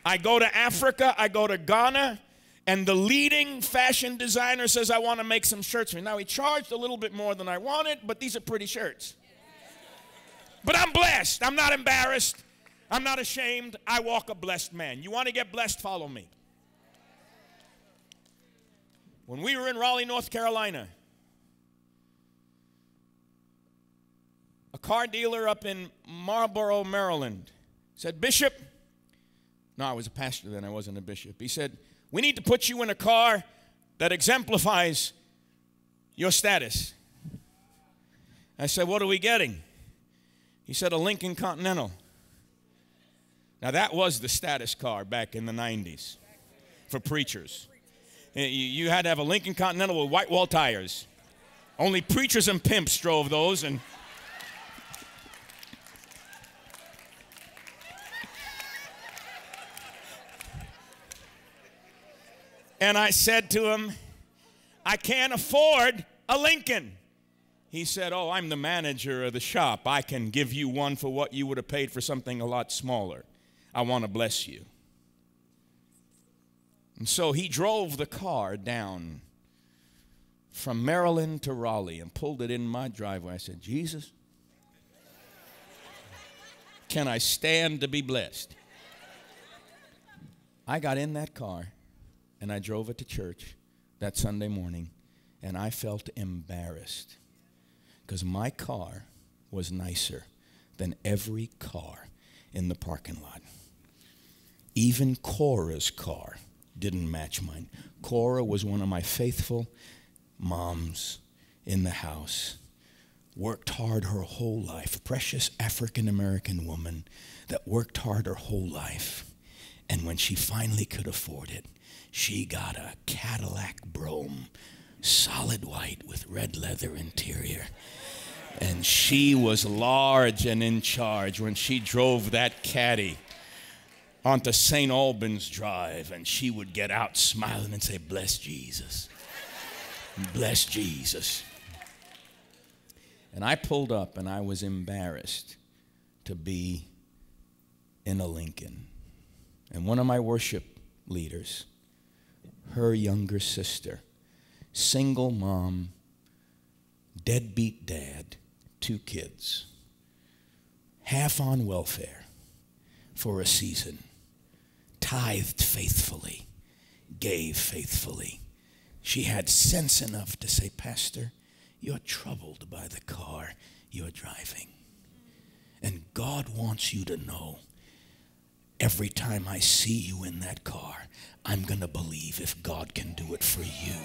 [SPEAKER 1] I go to Africa, I go to Ghana, and the leading fashion designer says, I want to make some shirts for me. Now, he charged a little bit more than I wanted, but these are pretty shirts. But I'm blessed. I'm not embarrassed. I'm not ashamed. I walk a blessed man. You want to get blessed? Follow me. When we were in Raleigh, North Carolina, a car dealer up in Marlboro, Maryland said, Bishop, no, I was a pastor then, I wasn't a bishop. He said, We need to put you in a car that exemplifies your status. I said, What are we getting? He said, A Lincoln Continental. Now, that was the status car back in the 90s for preachers. Eh, you had to have a Lincoln Continental with white wall tires. Only preachers and pimps drove those, and And I said to him, I can't afford a Lincoln. He said, Oh, I'm the manager of the shop. I can give you one for what you would have paid for something a lot smaller. I want to bless you. And so he drove the car down from Maryland to Raleigh and pulled it in my driveway. I said, Jesus, can I stand to be blessed? I got in that car and I drove it to church that Sunday morning, and I felt embarrassed because my car was nicer than every car in the parking lot. Even Cora's car didn't match mine. Cora was one of my faithful moms in the house. Worked hard her whole life. Precious African American woman that worked hard her whole life. And when she finally could afford it, she got a Cadillac Brougham, solid white with red leather interior. And she was large and in charge when she drove that caddy onto St. Albans Drive, and she would get out smiling and say, Bless Jesus. Bless Jesus. And I pulled up and I was embarrassed to be in a Lincoln. And one of my worship leaders her younger sister. Single mom, deadbeat dad, two kids, half on welfare for a season, tithed faithfully, gave faithfully. She had sense enough to say, Pastor, you're troubled by the car you're driving. And God wants you to know every time I see you in that car, I'm going to believe if God can do it for you,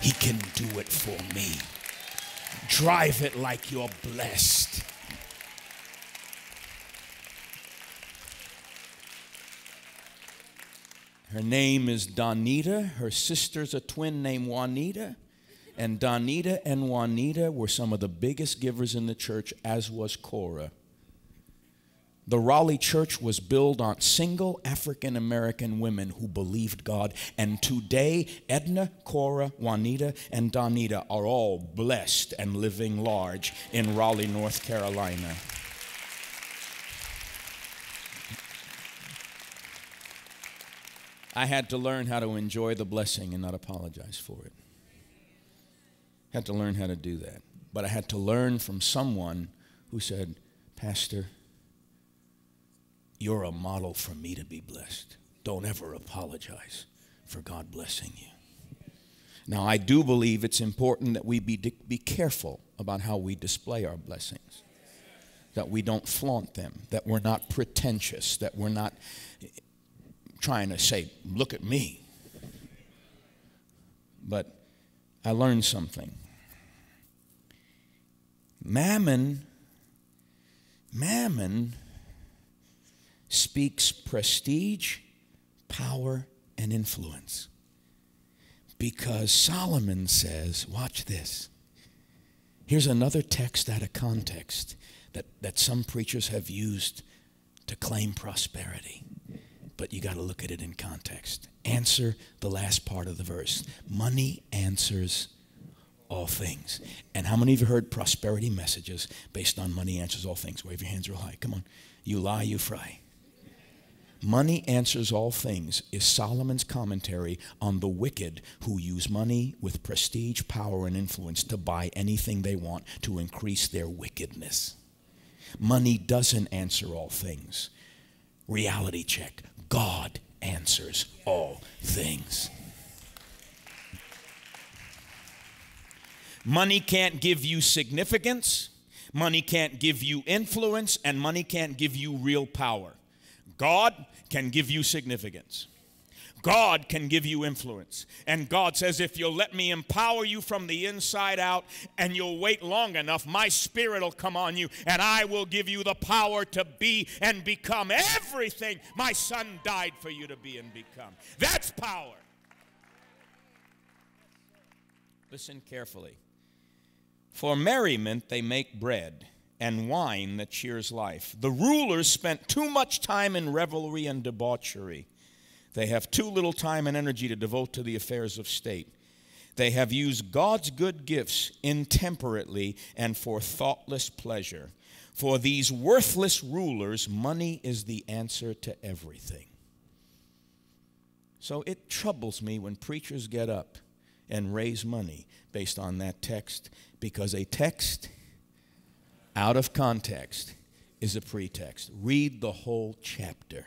[SPEAKER 1] He can do it for me. Drive it like you're blessed. Her name is Donita. Her sister's a twin named Juanita. And Donita and Juanita were some of the biggest givers in the church, as was Cora. The Raleigh church was built on single African American women who believed God. And today, Edna, Cora, Juanita, and Donita are all blessed and living large in Raleigh, North Carolina. I had to learn how to enjoy the blessing and not apologize for it. Had to learn how to do that. But I had to learn from someone who said, Pastor, you're a model for me to be blessed. Don't ever apologize for God blessing you. Now, I do believe it's important that we be, be careful about how we display our blessings, that we don't flaunt them, that we're not pretentious, that we're not trying to say, look at me. But I learned something. Mammon, mammon speaks prestige, power, and influence. Because Solomon says, watch this. Here's another text out of context that, that some preachers have used to claim prosperity. But you got to look at it in context. Answer the last part of the verse. Money answers all things. And how many of you heard prosperity messages based on money answers all things? Wave your hands real high. Come on. You lie, you fry. Money answers all things is Solomon's commentary on the wicked who use money with prestige, power, and influence to buy anything they want to increase their wickedness. Money doesn't answer all things. Reality check God answers all things. Money can't give you significance, money can't give you influence, and money can't give you real power. God can give you significance. God can give you influence. And God says, if you'll let me empower you from the inside out and you'll wait long enough, my spirit will come on you and I will give you the power to be and become everything my son died for you to be and become. That's power. Listen carefully. For merriment they make bread and wine that cheers life. The rulers spent too much time in revelry and debauchery. They have too little time and energy to devote to the affairs of state. They have used God's good gifts intemperately and for thoughtless pleasure. For these worthless rulers, money is the answer to everything. So it troubles me when preachers get up and raise money based on that text because a text out of context is a pretext. Read the whole chapter.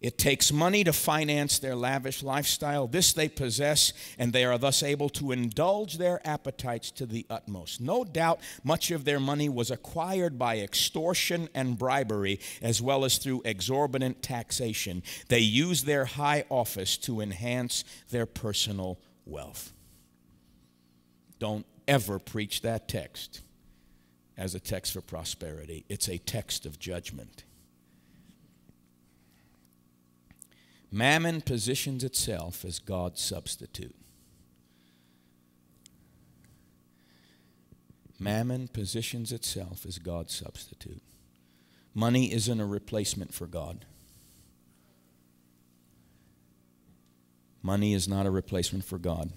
[SPEAKER 1] It takes money to finance their lavish lifestyle. This they possess, and they are thus able to indulge their appetites to the utmost. No doubt much of their money was acquired by extortion and bribery, as well as through exorbitant taxation. They use their high office to enhance their personal wealth. Don't ever preach that text as a text for prosperity, it's a text of judgment. Mammon positions itself as God's substitute. Mammon positions itself as God's substitute. Money isn't a replacement for God. Money is not a replacement for God.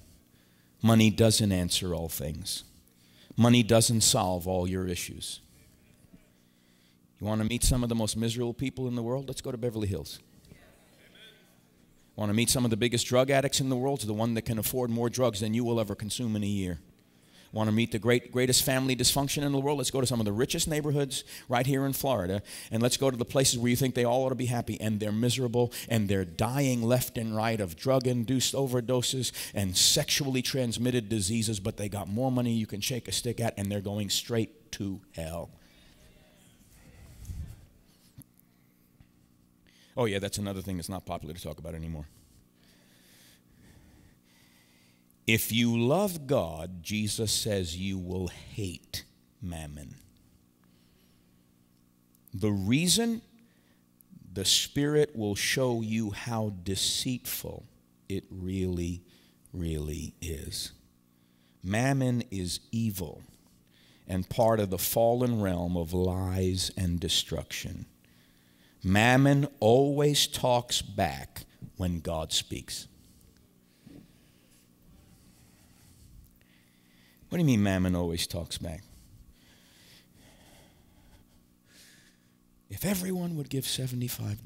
[SPEAKER 1] Money doesn't answer all things. Money doesn't solve all your issues. You want to meet some of the most miserable people in the world? Let's go to Beverly Hills. Want to meet some of the biggest drug addicts in the world? The one that can afford more drugs than you will ever consume in a year. Want to meet the great, greatest family dysfunction in the world? Let's go to some of the richest neighborhoods right here in Florida, and let's go to the places where you think they all ought to be happy, and they're miserable, and they're dying left and right of drug induced overdoses and sexually transmitted diseases, but they got more money you can shake a stick at, and they're going straight to hell. Oh, yeah, that's another thing that's not popular to talk about anymore. If you love God, Jesus says you will hate mammon. The reason the Spirit will show you how deceitful it really, really is. Mammon is evil and part of the fallen realm of lies and destruction. Mammon always talks back when God speaks. What do you mean mammon always talks back? If everyone would give $75,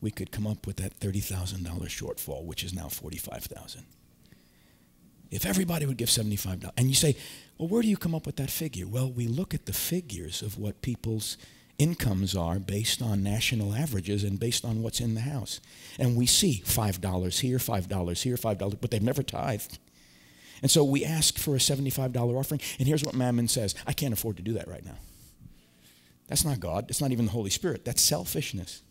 [SPEAKER 1] we could come up with that $30,000 shortfall, which is now 45,000. If everybody would give $75, and you say, well, where do you come up with that figure? Well, we look at the figures of what people's incomes are based on national averages and based on what's in the house. And we see $5 here, $5 here, $5, but they've never tithed. And so we ask for a $75 offering, and here's what Mammon says I can't afford to do that right now. That's not God. It's not even the Holy Spirit. That's selfishness.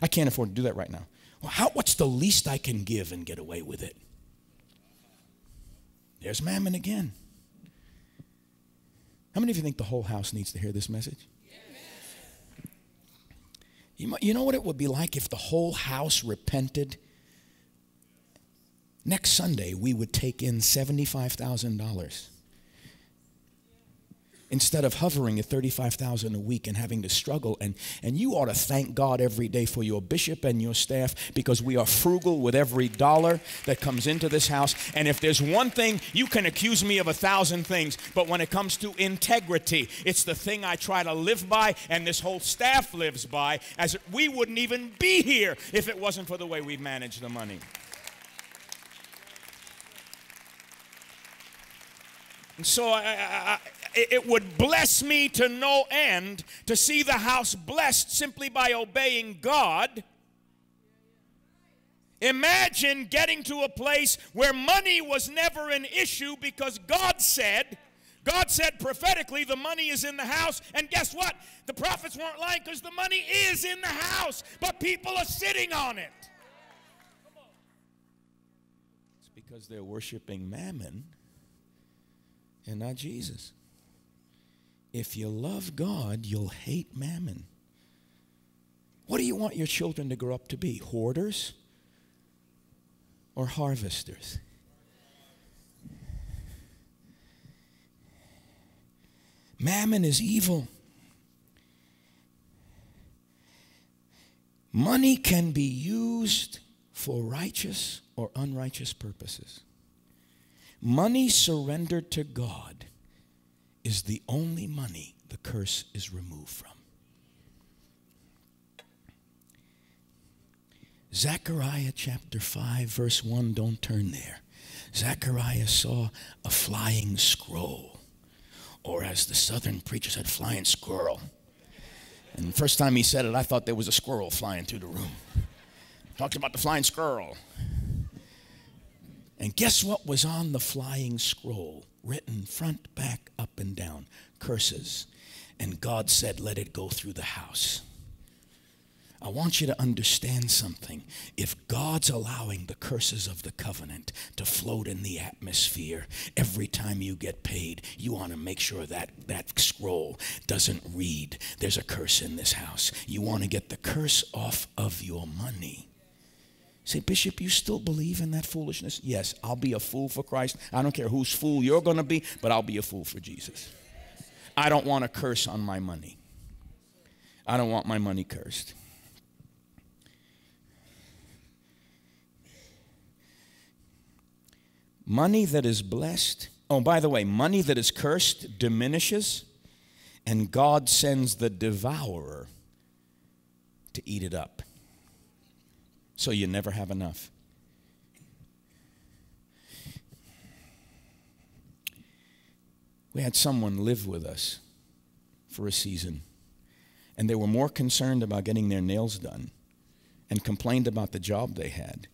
[SPEAKER 1] I can't afford to do that right now. Well, how, what's the least I can give and get away with it? There's Mammon again. How many of you think the whole house needs to hear this message? You, you know what it would be like if the whole house repented? Next Sunday, we would take in $75,000 instead of hovering at 35,000 a week and having to struggle. And and you ought to thank God every day for your bishop and your staff because we are frugal with every dollar that comes into this house. And if there's one thing you can accuse me of a thousand things but when it comes to integrity it's the thing I try to live by and this whole staff lives by as we wouldn't even be here if it wasn't for the way we manage the money. So I, I, I, it would bless me to no end to see the house blessed simply by obeying God. Imagine getting to a place where money was never an issue because God said, God said prophetically, the money is in the house. And guess what? The prophets weren't lying because the money is in the house, but people are sitting on it. It's because they're worshiping mammon and not Jesus. If you love God, you'll hate mammon. What do you want your children to grow up to be? Hoarders or harvesters? Mammon is evil. Money can be used for righteous or unrighteous purposes. Money surrendered to God is the only money the curse is removed from. Zechariah chapter 5, verse 1, don't turn there. Zechariah saw a flying scroll, or as the southern preacher said, flying squirrel. And the first time he said it, I thought there was a squirrel flying through the room. Talked about the flying squirrel. And guess what was on the flying scroll? Written front, back, up, and down. Curses. And God said, let it go through the house. I want you to understand something. If God's allowing the curses of the covenant to float in the atmosphere every time you get paid, you want to make sure that that scroll doesn't read, there's a curse in this house. You want to get the curse off of your money. Say, Bishop, you still believe in that foolishness? Yes, I'll be a fool for Christ. I don't care whose fool you're going to be, but I'll be a fool for Jesus. I don't want a curse on my money. I don't want my money cursed. Money that is blessed, oh, by the way, money that is cursed diminishes, and God sends the devourer to eat it up. So you never have enough. We had someone live with us for a season, and they were more concerned about getting their nails done and complained about the job they had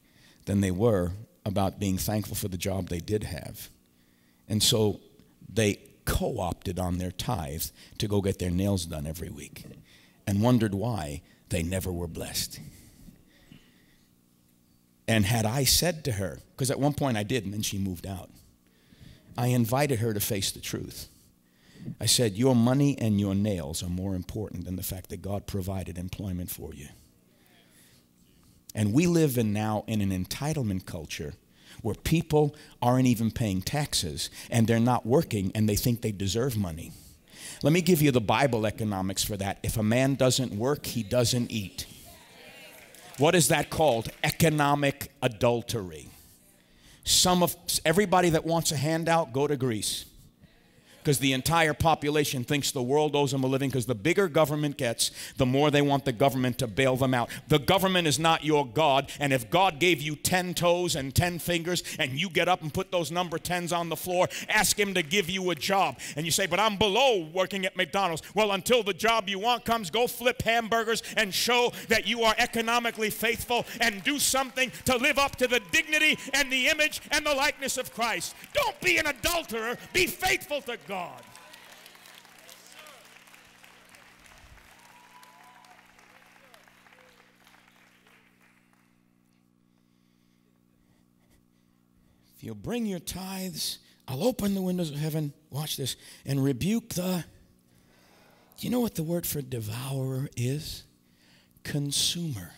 [SPEAKER 1] than they were about being thankful for the job they did have. And so they co opted on their tithe to go get their nails done every week and wondered why they never were blessed. And had I said to her, because at one point I did, and then she moved out, I invited her to face the truth. I said, Your money and your nails are more important than the fact that God provided employment for you. And we live in now in an entitlement culture where people aren't even paying taxes and they're not working and they think they deserve money. Let me give you the Bible economics for that. If a man doesn't work, he doesn't eat. What is that called? Economic adultery. Some of everybody that wants a handout, go to Greece because the entire population thinks the world owes them a living because the bigger government gets, the more they want the government to bail them out. The government is not your God, and if God gave you 10 toes and 10 fingers and you get up and put those number 10s on the floor, ask Him to give you a job. And you say, But I'm below working at McDonald's. Well, until the job you want comes, go flip hamburgers and show that you are economically faithful and do something to live up to the dignity and the image and the likeness of Christ. Don't be an adulterer, be faithful to God. God. If you'll bring your tithes, I'll open the windows of heaven, watch this, and rebuke the. Do you know what the word for devourer is? Consumer.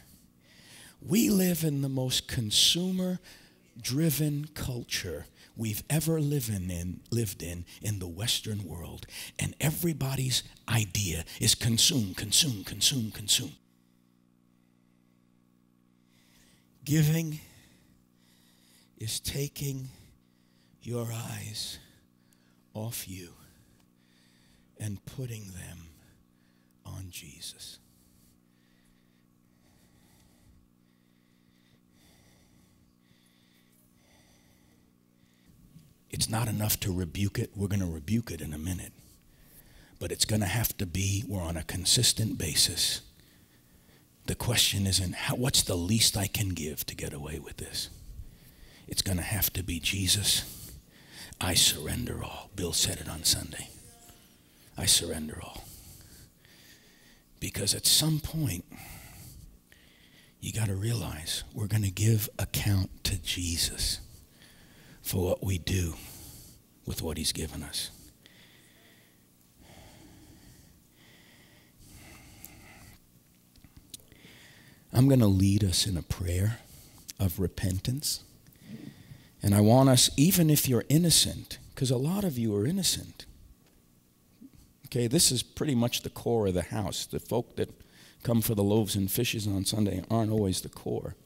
[SPEAKER 1] We live in the most consumer driven culture we've ever lived in, lived in in the Western world. And everybody's idea is consume, consume, consume, consume. Giving is taking your eyes off you and putting them on Jesus. Not enough to rebuke it. We're going to rebuke it in a minute. But it's going to have to be, we're on a consistent basis. The question isn't, how, what's the least I can give to get away with this? It's going to have to be, Jesus, I surrender all. Bill said it on Sunday. I surrender all. Because at some point, you got to realize we're going to give account to Jesus for what we do with what he's given us. I'm going to lead us in a prayer of repentance. And I want us, even if you're innocent, because a lot of you are innocent. Okay, this is pretty much the core of the house. The folk that come for the loaves and fishes on Sunday aren't always the core.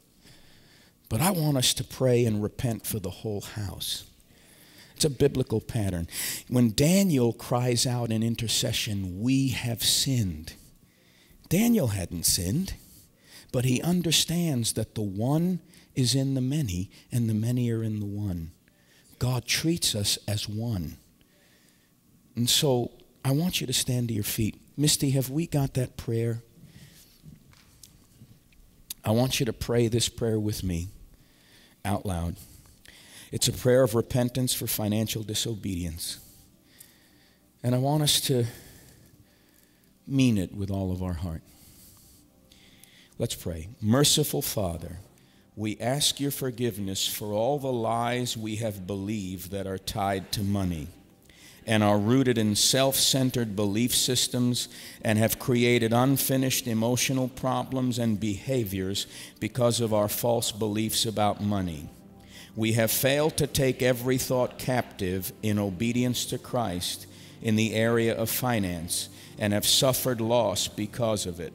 [SPEAKER 1] But I want us to pray and repent for the whole house. It's a biblical pattern. When Daniel cries out in intercession, We have sinned, Daniel hadn't sinned, but he understands that the one is in the many and the many are in the one. God treats us as one. And so I want you to stand to your feet. Misty, have we got that prayer? I want you to pray this prayer with me out loud. It's a prayer of repentance for financial disobedience. And I want us to mean it with all of our heart. Let's pray. Merciful Father, we ask your forgiveness for all the lies we have believed that are tied to money and are rooted in self centered belief systems and have created unfinished emotional problems and behaviors because of our false beliefs about money. We have failed to take every thought captive in obedience to Christ in the area of finance and have suffered loss because of it.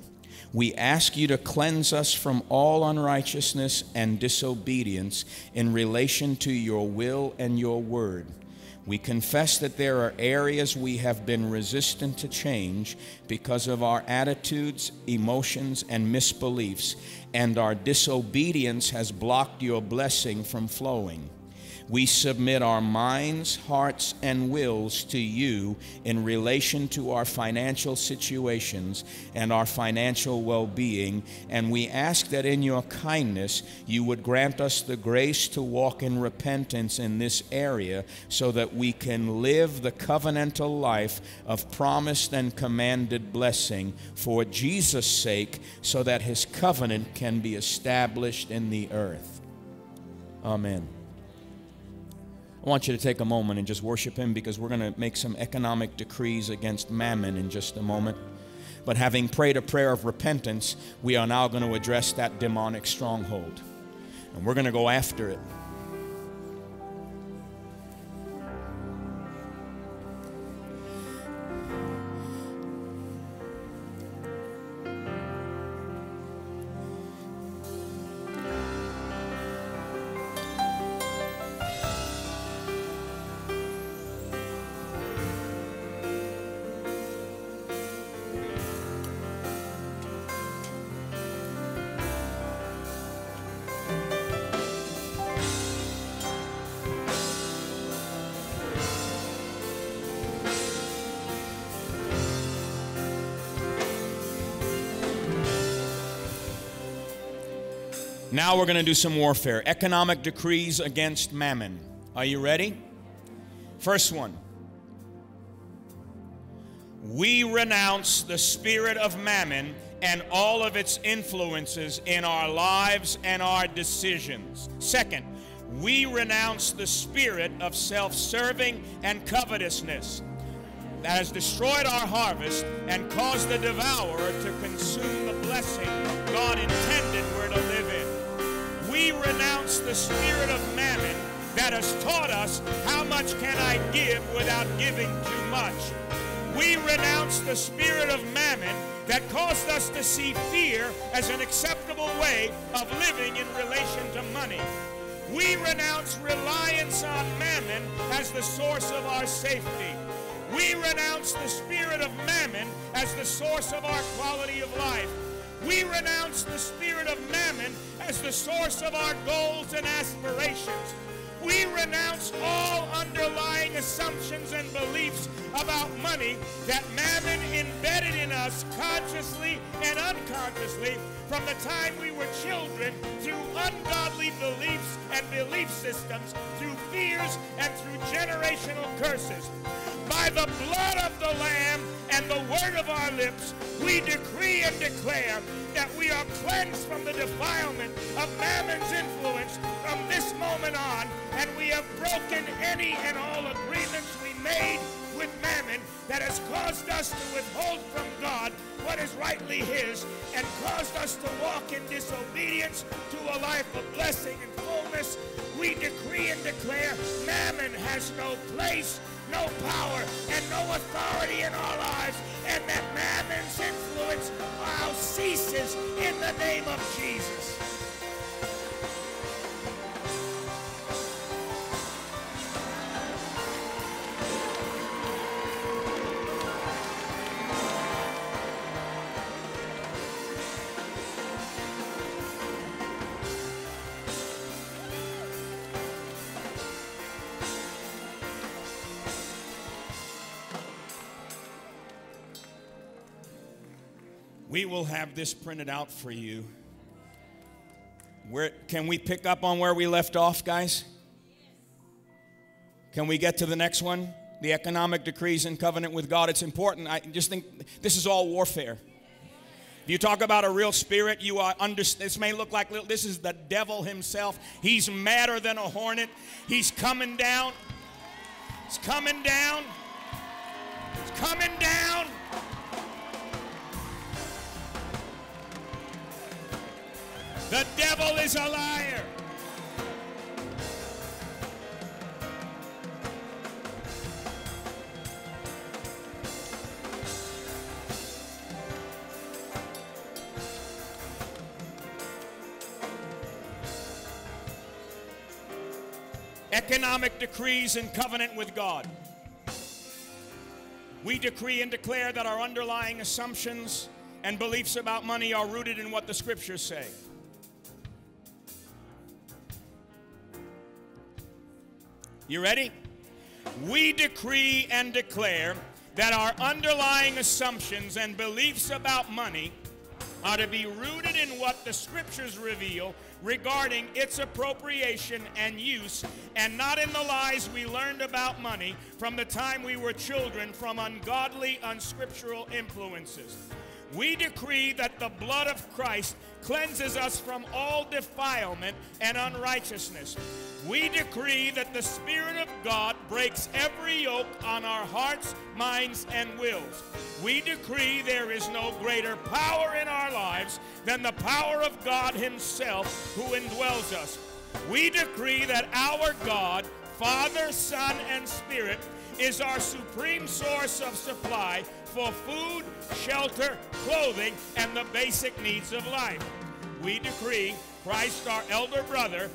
[SPEAKER 1] We ask you to cleanse us from all unrighteousness and disobedience in relation to your will and your word. We confess that there are areas we have been resistant to change because of our attitudes, emotions, and misbeliefs, and our disobedience has blocked your blessing from flowing. We submit our minds, hearts, and wills to you in relation to our financial situations and our financial well being, and we ask that in your kindness you would grant us the grace to walk in repentance in this area so that we can live the covenantal life of promised and commanded blessing for Jesus' sake, so that his covenant can be established in the earth. Amen. I want you to take a moment and just worship Him because we're going to make some economic decrees against mammon in just a moment. But having prayed a prayer of repentance, we are now going to address that demonic stronghold. And we're going to go after it. Now we're going to do some warfare. Economic decrees against mammon. Are you ready? First one. We renounce the spirit of mammon and all of its influences in our lives and our decisions. Second, we renounce the spirit of self serving and covetousness that has destroyed our harvest and caused the devourer to consume the blessing God intended we're to live in we renounce the spirit of mammon that has taught us how much can I give without giving too much. We renounce the spirit of mammon that caused us to see fear as an acceptable way of living in relation to money. We renounce reliance on mammon as the source of our safety. We renounce the spirit of mammon as the source of our quality of life. We renounce the spirit of mammon as the source of our goals and aspirations.
[SPEAKER 2] We renounce all underlying assumptions and beliefs about money that mammon embedded in us consciously and unconsciously from the time we were children through ungodly beliefs and belief systems, through fears and through generational curses. By the blood of the Lamb and the word of our lips, we decree and declare that we are cleansed from the defilement of mammon's influence from this moment on, and we have broken any and all agreements we made with mammon that has caused us to withhold from God what is rightly his and caused us to walk in disobedience to a life of blessing and fullness. We decree and declare mammon has no place no power, and no authority in our lives, and that mammon's influence now ceases in the name of Jesus.
[SPEAKER 1] We will have this printed out for you. Where, can we pick up on where we left off, guys? Can we get to the next one? The economic decrees and covenant with God. It's important. I just think this is all warfare. If you talk about a real spirit, you are under, this may look like this is the devil himself. He's madder than a hornet. He's coming down. He's coming down. He's coming down. The devil is a liar. Economic decrees in covenant with God. We decree and declare that our underlying assumptions and beliefs about money are rooted in what the scriptures say. You ready? We decree and declare that our underlying assumptions and beliefs about money are to be rooted in what the scriptures reveal regarding its appropriation and use, and not in the lies we learned about money from the time we were children from ungodly, unscriptural influences. We decree that the blood of Christ cleanses us from all defilement and unrighteousness. We decree that the Spirit of God breaks every yoke on our hearts, minds, and wills. We decree there is no greater power in our lives than the power of God Himself who indwells us. We decree that our God, Father, Son, and Spirit, is our supreme source of supply for food, shelter, clothing, and the basic needs of life. We decree Christ, our elder brother,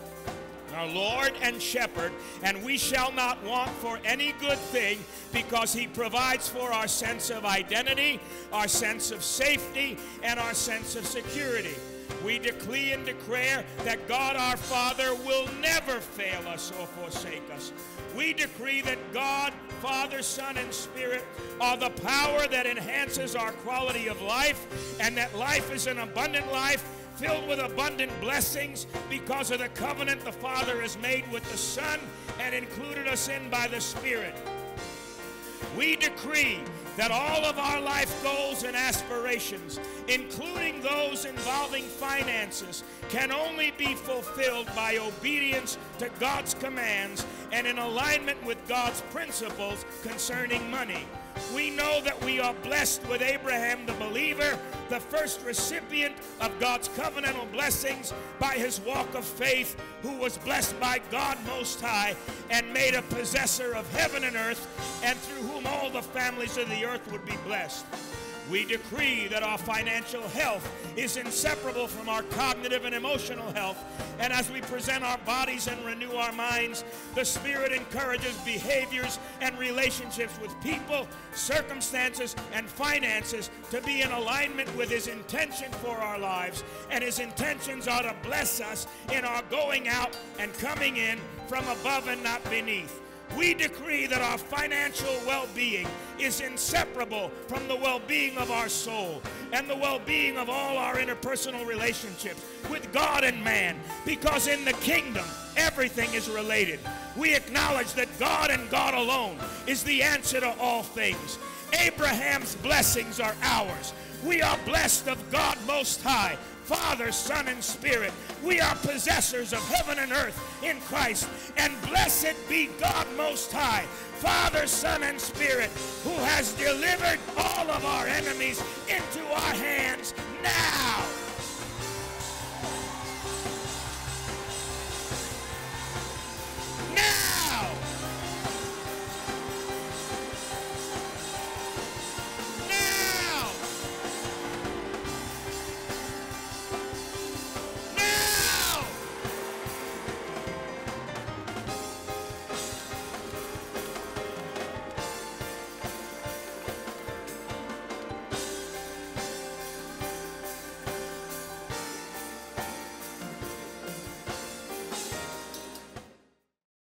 [SPEAKER 1] our Lord and Shepherd, and we shall not want for any good thing because He provides for our sense of identity, our sense of safety, and our sense of security. We decree and declare that God our Father will never fail us or forsake us. We decree that God, Father, Son, and Spirit are the power that enhances our quality of life, and that life is an abundant life filled with abundant blessings because of the covenant the Father has made with the Son and included us in by the Spirit. We decree that all of our life goals and aspirations, including those involving finances, can only be fulfilled by obedience to God's commands and in alignment with God's principles concerning money. We know that we are blessed with Abraham the believer, the first recipient of God's covenantal blessings by his walk of faith, who was blessed by God Most High and made a possessor of heaven and earth, and through whom all the families of the earth would be blessed. We decree that our financial health is inseparable from our cognitive and emotional health. And as we present our bodies and renew our minds, the Spirit encourages behaviors and relationships with people, circumstances, and finances to be in alignment with His intention for our lives. And His intentions are to bless us in our going out and coming in
[SPEAKER 2] from above and not beneath. We decree that our financial well being is inseparable from the well being of our soul and the well being of all our interpersonal relationships with God and man. Because in the kingdom, everything is related. We acknowledge that God and God alone is the answer to all things. Abraham's blessings are ours. We are blessed of God Most High. Father, Son, and Spirit. We are possessors of heaven and earth in Christ. And blessed be God Most High, Father, Son, and Spirit, who has delivered all of our enemies into our hands now. Now!